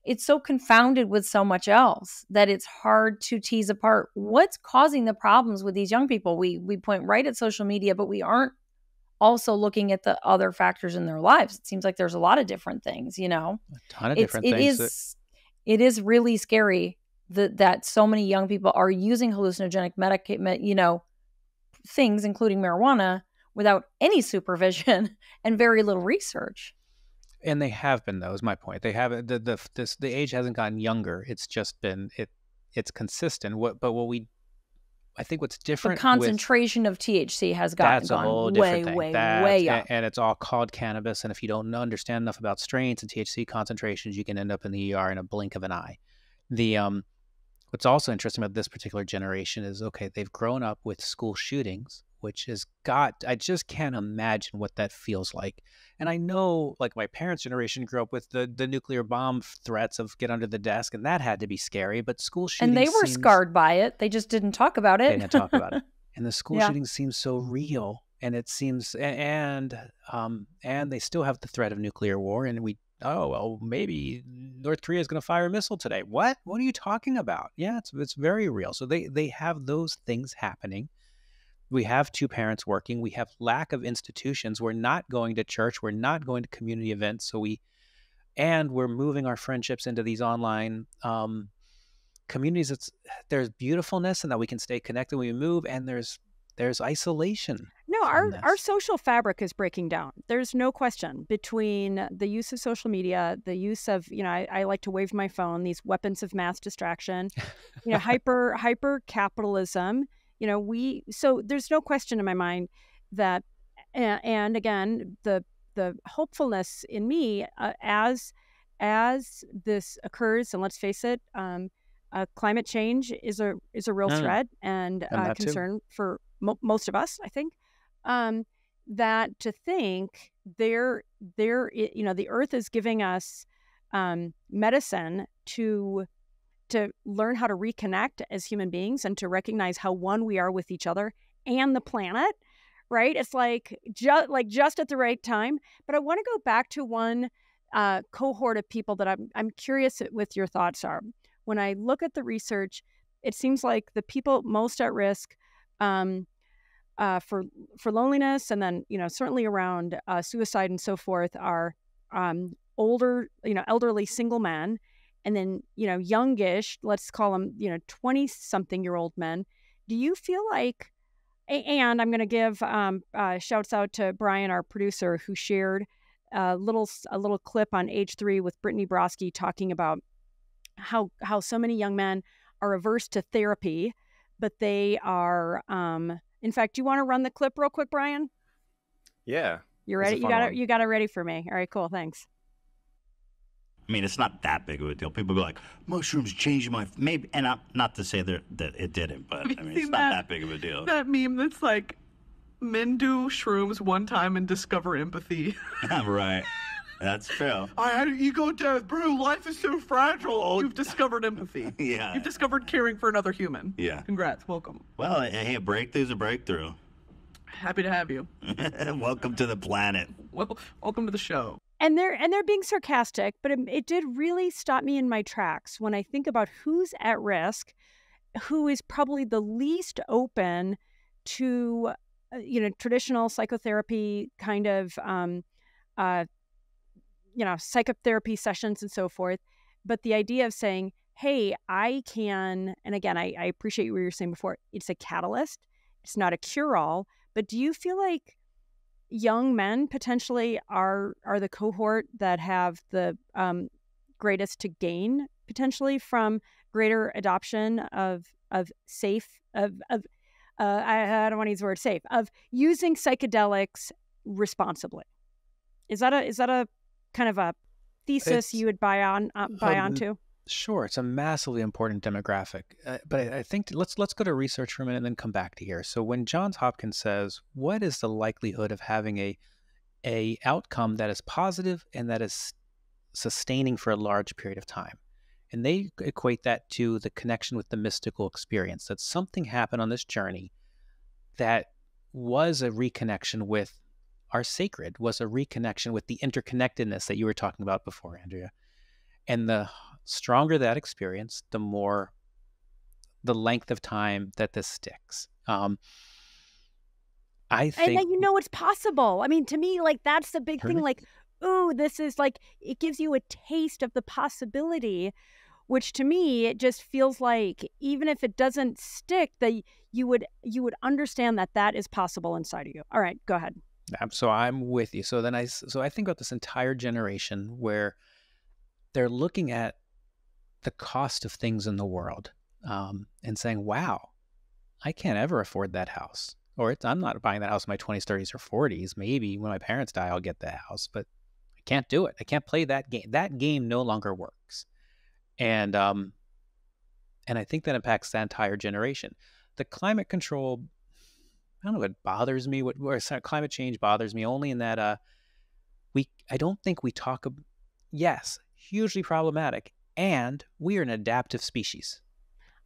It's so confounded with so much else that it's hard to tease apart what's causing the problems with these young people. We we point right at social media, but we aren't also looking at the other factors in their lives. It seems like there's a lot of different things, you know. A ton of It's different it things. is it is really scary that that so many young people are using hallucinogenic medica- you know, things including marijuana without any supervision and very little research. And they have been though is my point. They haven't the the this the age hasn't gotten younger. It's just been it it's consistent. What but what we i think what's The different with, concentration of THC has gotten that's a whole gone way, thing. way, That's- way up. and it's all called cannabis and if you don't understand enough about strains and thc concentrations you can end up in the er in a blink of an eye. The um what's also interesting about this particular generation is okay they've grown up with school shootings which has got i just can't imagine what that feels like and i know like my parents generation grew up with the the nuclear bomb threats of get under the desk and that had to be scary but school shootings and they were seems- scarred by it. They just didn't talk about it. They didn't talk about it. and the school Yeah. shootings seem so real and it seems and um and they still have the threat of nuclear war and we oh well maybe north korea is going to fire a missile today what what are you talking about yeah it's it's very real so they they have those things happening we have two parents working we have lack of institutions we're not going to church we're not going to community events so we and we're moving our friendships into these online um, communities it's there's beautifulness and that we can stay connected when we move and there's there's isolation No, our, our social fabric is breaking down. There's no question between the use of social media, the use of, you know, I, I like to wave my phone, these weapons of mass distraction, you know, hyper hyper capitalism. You know, we so there's no question in my mind that, and, and again, the the hopefulness in me uh, as as this occurs, and let's face it, um, uh, climate change is a is a real Mm. threat and, And uh, that too. concern for mo- most of us, I think. Um, that to think there there you know the earth is giving us um, medicine to to learn how to reconnect as human beings and to recognize how one we are with each other and the planet right? It's like just like just at the right time. But i want to go back to one uh, cohort of people that I'm, I'm curious with your thoughts are. When i look at the research it seems like the people most at risk um, uh, for for loneliness and then you know certainly around uh, suicide and so forth are um, older you know elderly single men and then you know youngish let's call them you know 20 something year old men do you feel like and i'm going to give um, uh, shouts out to brian our producer who shared a little a little clip on H3 with brittany broski talking about how how so many young men are averse to therapy but they are um in fact do you want to run the clip real quick brian? Yeah. you ready? you got it? you got it ready for me. All right cool thanks I mean, it's not that big of a deal. People go like, mushrooms changed my maybe, and not not to say that that it didn't, but I mean, it's not that? that big of a deal. That meme that's like, men do shrooms one time and discover empathy. right? That's true. I had an ego death, bro. Life is so fragile. Oh. You've discovered empathy. Yeah. You've discovered caring for another human. Yeah. Congrats. Welcome. Well, hey, a breakthrough's a breakthrough. Happy to have you. Welcome to the planet. Well, welcome to the show. And they're and they're being sarcastic but it, it did really stop me in my tracks when i think about who's at risk who is probably the least open to uh, you know traditional psychotherapy kind of um, uh, you know psychotherapy sessions and so forth. But the idea of saying hey i can and again i, I appreciate what you were saying before it's a catalyst it's not a cure-all but do you feel like young men potentially are are the cohort that have the um, greatest to gain potentially from greater adoption of of safe of of uh, I, I don't want to use the word safe of using psychedelics responsibly. Is that a is that a kind of a thesis It's- you would buy on uh, buy Um, onto? Sure, it's a massively important demographic, uh, but I, I think let's let's go to research for a minute and then come back to here. So when Johns Hopkins says, "What is the likelihood of having a a outcome that is positive and that is sustaining for a large period of time?" and they equate that to the connection with the mystical experience that something happened on this journey that was a reconnection with our sacred, was a reconnection with the interconnectedness that you were talking about before, Andrea. And the stronger that experience, the more the length of time that this sticks. Um, I think, and that you know it's possible. I mean, to me, like that's the big thing. Like, ooh, this is like it gives you a taste of the possibility, which to me it just feels like even if it doesn't stick, that you would you would understand that that is possible inside of you. All right, go ahead. So I'm with you. So then I so I think about this entire generation where they're looking at the cost of things in the world um, and saying, "Wow, I can't ever afford that house," or "I'm not buying that house in my 20s, 30s, or 40s. Maybe when my parents die, I'll get the house, but I can't do it. I can't play that game. That game no longer works." And um, and I think that impacts that entire generation. The climate control I don't know what bothers me. What or climate change bothers me only in that uh, we I don't think we talk. Yes, hugely problematic, and we are an adaptive species.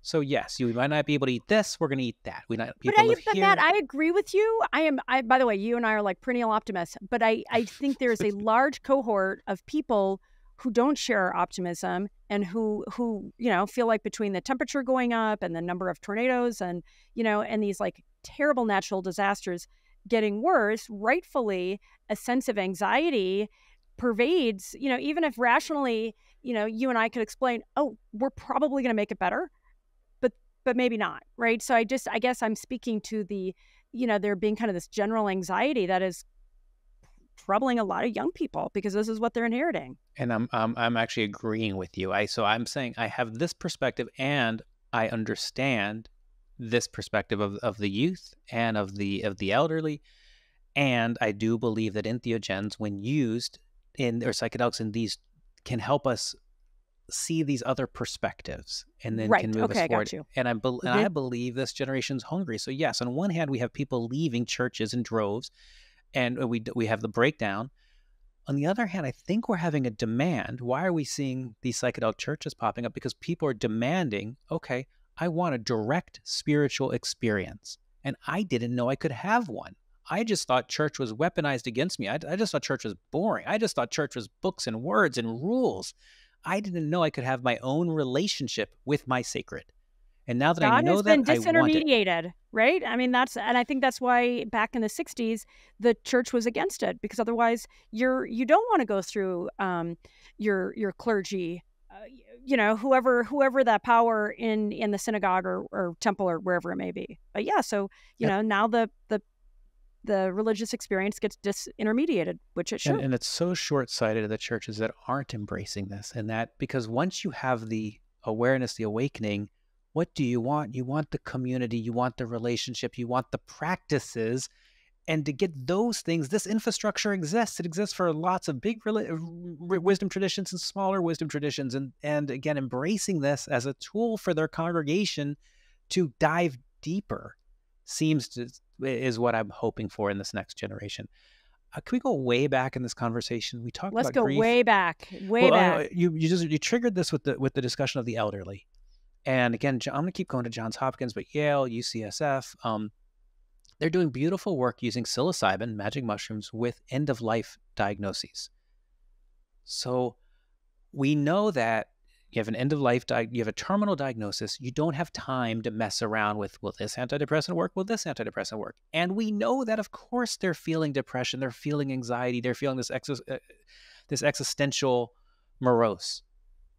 So yes, you might not be able to eat this. We're going to eat that. We not people but I, live but here. Matt, I agree with you. I am. I by the way, you and I are like perennial optimists. But I, I think there is a large cohort of people who don't share our optimism and who who you know feel like between the temperature going up and the number of tornadoes and you know and these like terrible natural disasters getting worse, rightfully a sense of anxiety pervades. You know, even if rationally, you know, you and I could explain, oh, we're probably going to make it better but but maybe not right so i just i guess i'm speaking to the you know there being kind of this general anxiety that is troubling a lot of young people because this is what they're inheriting and I'm um, I'm actually agreeing with you. I so I'm saying I have this perspective and I understand this perspective of, of the youth and of the of the elderly. And I do believe that entheogens, when used in or psychedelics in these can help us see these other perspectives and then Right. can move Okay, us forward. And I bel and Mhm. I believe this generation's hungry. So yes, on one hand we have people leaving churches in droves and we we have the breakdown. On the other hand, I think we're having a demand. Why are we seeing these psychedelic churches popping up? Because people are demanding, okay, I want a direct spiritual experience. And I didn't know I could have one. I just thought church was weaponized against me. I, I just thought church was boring. I just thought church was books and words and rules. I didn't know I could have my own relationship with my sacred. And now that I know has that, been I want it. disintermediated right i mean that's and i think that's why back in the 60s the church was against it because otherwise you're you don't want to go through um your your clergy uh, you know whoever whoever that power in in the synagogue or, or temple or wherever it may be but yeah so you Yep. know now the the the religious experience gets disintermediated which it should And, and it's so short sighted of the churches that aren't embracing this. And that because once you have the awareness, the awakening, what do you want? You want the community, you want the relationship, you want the practices. And to get those things, this infrastructure exists. It exists for lots of big wisdom traditions and smaller wisdom traditions. And, and again, embracing this as a tool for their congregation to dive deeper seems to is what I'm hoping for in this next generation. Uh, can we go way back in this conversation? We talked let's about go grief. way back way Well, uh, back you you just you triggered this with the with the discussion of the elderly, and again, I'm going to keep going to Johns Hopkins, but Yale, UCSF, um, they're doing beautiful work using psilocybin, magic mushrooms, with end of life diagnoses. So we know that you have an end of life, di- you have a terminal diagnosis. You don't have time to mess around with will this antidepressant work? Will this antidepressant work? And we know that, of course, they're feeling depression, they're feeling anxiety, they're feeling this uh, this existential morose,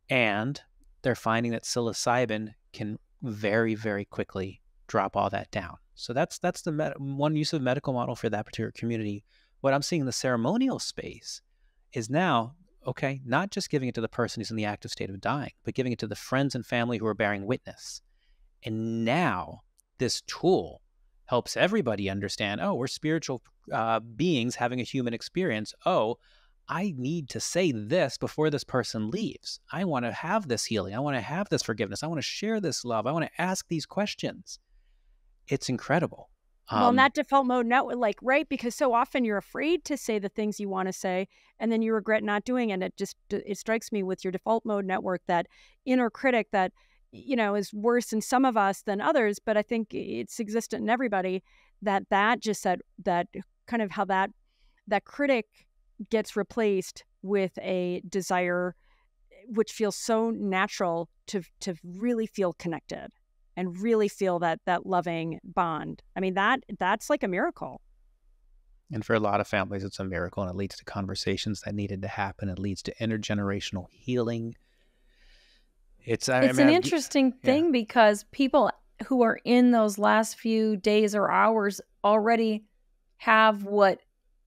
and they're finding that psilocybin can very, very quickly drop all that down. So that's that's the med- one use of medical model for that particular community. What I'm seeing in the ceremonial space is now okay, not just giving it to the person who's in the active state of dying, but giving it to the friends and family who are bearing witness. And now this tool helps everybody understand oh, we're spiritual uh, beings having a human experience. Oh, I need to say this before this person leaves. I want to have this healing. I want to have this forgiveness. I want to share this love. I want to ask these questions. It's incredible. Well, Um, in that default mode network, like right, because so often you're afraid to say the things you want to say, and then you regret not doing it. It just it strikes me with your default mode network that inner critic that you know is worse in some of us than others, but I think it's existent in everybody. That that just said that kind of how that that critic gets replaced with a desire, which feels so natural to to really feel connected and really feel that that loving bond. I mean that that's like a miracle. And for a lot of families, it's a miracle and it leads to conversations that needed to happen. It leads to intergenerational healing. It's, I it's mean, an I- interesting yeah. thing because people who are in those last few days or hours already have what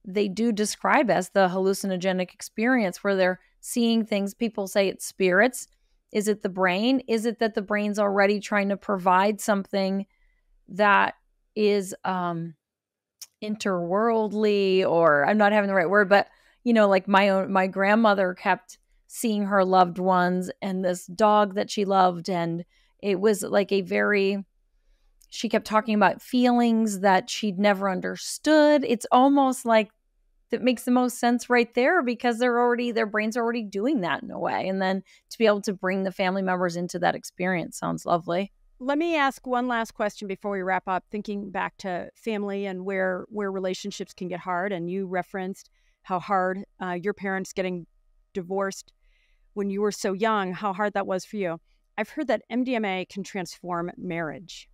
they do describe as the hallucinogenic experience where they're seeing things people say it's spirits is it the brain? Is it that the brain's already trying to provide something that is um interworldly or i'm not having the right word but you know like my own my grandmother kept seeing her loved ones and this dog that she loved and it was like a very she kept talking about feelings that she'd never understood. It's almost like that makes the most sense right there because they're already their brains are already doing that in a way and then to be able to bring the family members into that experience sounds lovely Let me ask one last question before we wrap up. Thinking back to family and where where relationships can get hard, and you referenced how hard uh, your parents getting divorced when you were so young, how hard that was for you. I've heard that MDMA can transform marriage.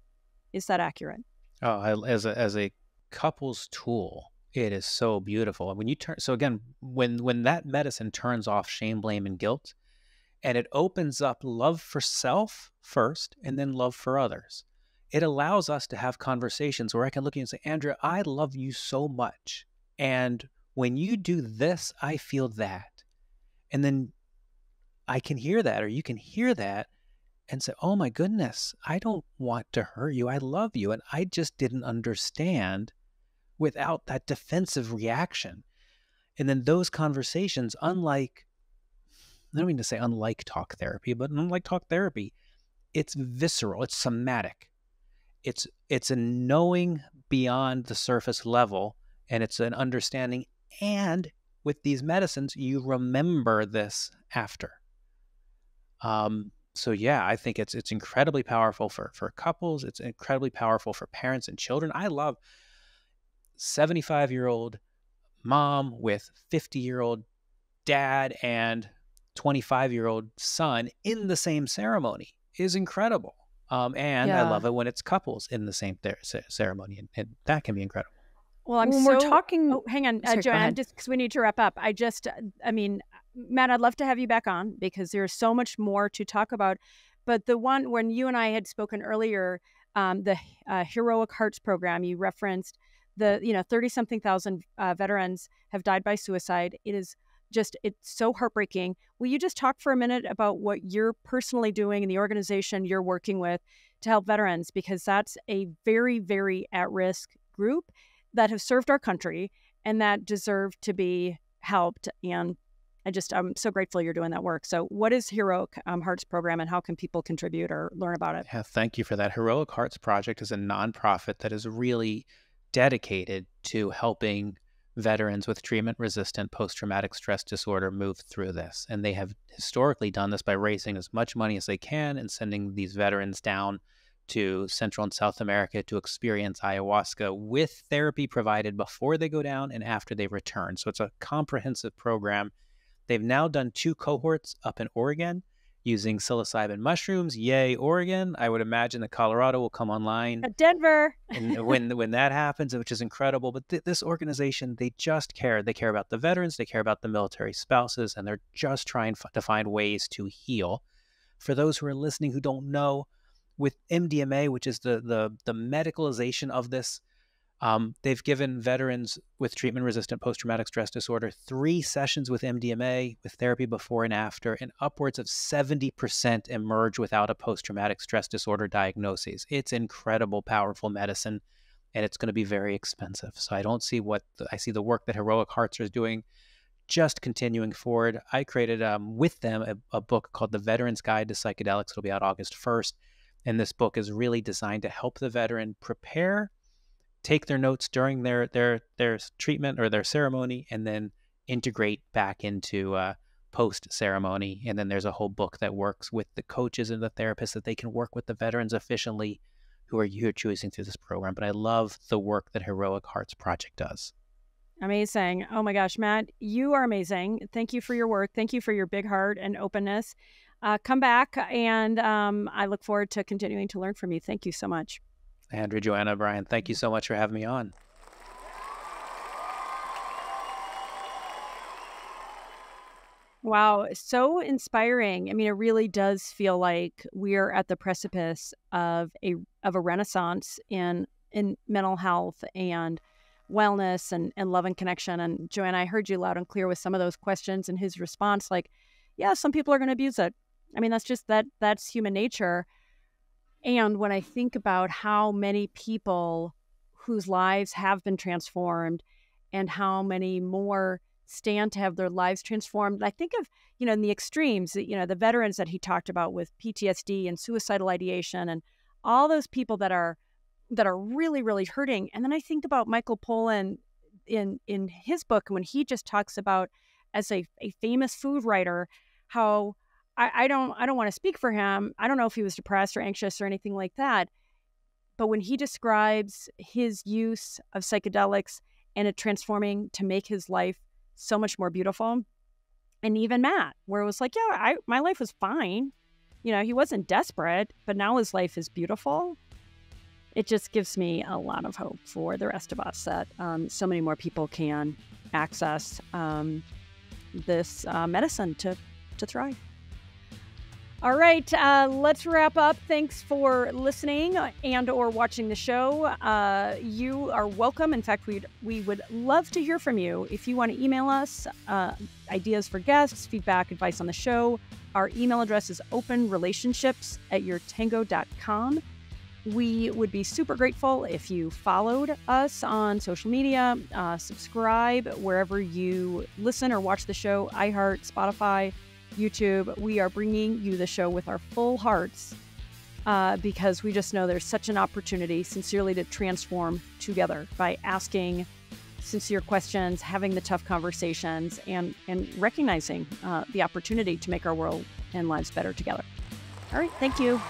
Is that accurate? Oh, I- as a as a couple's tool, it is so beautiful. And when you turn, so again, when when that medicine turns off shame, blame, and guilt, and it opens up love for self first, and then love for others, it allows us to have conversations where I can look at you and say, Andrea, I love you so much, and when you do this, I feel that, and then I can hear that, or you can hear that, and say, Oh my goodness, I don't want to hurt you. I love you. And I just didn't understand without that defensive reaction. And then those conversations, unlike, I don't mean to say unlike talk therapy, but unlike talk therapy, it's visceral, it's somatic. It's it's a knowing beyond the surface level and it's an understanding and with these medicines you remember this after. Um so yeah, I think it's it's incredibly powerful for for couples. It's incredibly powerful for parents and children. I love 75 year old mom with 50 year old dad and 25 year old son in the same ceremony is incredible. Um, and I love it when it's couples in the same ther- ceremony, and, and that can be incredible. Well, I'm when so we're talking Oh, hang on, uh, Sorry, go Joanne, just because we need to wrap up. I just, uh, I mean, Matt, I'd love to have you back on because there's so much more to talk about. But the one when you and I had spoken earlier, um, the uh, Heroic Hearts program, you referenced the, you know, 30 something thousand uh, veterans have died by suicide. It is just, it's so heartbreaking. Will you just talk for a minute about what you're personally doing and the organization you're working with to help veterans? Because that's a very, very at risk group that have served our country and that deserve to be helped. And I just, I'm so grateful you're doing that work. So, what is Heroic um, Hearts program and how can people contribute or learn about it? Yeah, thank you for that. Heroic Hearts Project is a nonprofit that is really dedicated to helping veterans with treatment resistant post traumatic stress disorder move through this. And they have historically done this by raising as much money as they can and sending these veterans down to Central and South America to experience ayahuasca with therapy provided before they go down and after they return. So it's a comprehensive program. They've now done two cohorts up in Oregon using psilocybin mushrooms. Yay, Oregon. I would imagine that Colorado will come online Uh, Denver. and when when that happens, which is incredible. But th- this organization, they just care. They care about the veterans. They care about the military spouses, and they're just trying f- to find ways to heal. For those who are listening who don't know, with MDMA, which is the the the medicalization of this, um, they've given veterans with treatment-resistant post-traumatic stress disorder three sessions with MDMA with therapy before and after, and upwards of 70% emerge without a post-traumatic stress disorder diagnosis. It's incredible, powerful medicine, and it's going to be very expensive. So I don't see what the, I see the work that Heroic Hearts is doing just continuing forward. I created um, with them a, a book called The Veteran's Guide to Psychedelics. It'll be out August 1st. And this book is really designed to help the veteran prepare, take their notes during their their their treatment or their ceremony, and then integrate back into uh, post ceremony. And then there's a whole book that works with the coaches and the therapists that they can work with the veterans efficiently who are who are choosing through this program. But I love the work that Heroic Hearts Project does. Amazing. Oh my gosh, Matt, you are amazing. Thank you for your work. Thank you for your big heart and openness. Uh, come back, and um, I look forward to continuing to learn from you. Thank you so much. Andrea, Joanna, Brian, thank you so much for having me on. Wow, so inspiring. I mean, it really does feel like we're at the precipice of a of a renaissance in in mental health and wellness and, and love and connection. And Joanna, I heard you loud and clear with some of those questions and his response, like, yeah, some people are gonna abuse it. I mean, that's just that that's human nature. And when I think about how many people whose lives have been transformed and how many more stand to have their lives transformed, I think of, you know, in the extremes, you know, the veterans that he talked about with PTSD and suicidal ideation and all those people that are that are really, really hurting. And then I think about Michael Pollan in in his book when he just talks about as a, a famous food writer how I, I don't I don't want to speak for him. I don't know if he was depressed or anxious or anything like that. But when he describes his use of psychedelics and it transforming to make his life so much more beautiful, and even Matt, where it was like, yeah, I my life was fine. You know, he wasn't desperate, but now his life is beautiful it just gives me a lot of hope for the rest of us that um, so many more people can access um, this uh, medicine to, to thrive. All right, uh, let's wrap up. Thanks for listening and or watching the show. Uh, you are welcome. In fact, we we would love to hear from you. If you want to email us uh, ideas for guests, feedback, advice on the show, our email address is openrelationships at yourtango.com. We would be super grateful if you followed us on social media, uh, subscribe wherever you listen or watch the show iHeart, Spotify, YouTube. We are bringing you the show with our full hearts uh, because we just know there's such an opportunity, sincerely, to transform together by asking sincere questions, having the tough conversations, and, and recognizing uh, the opportunity to make our world and lives better together. All right, thank you.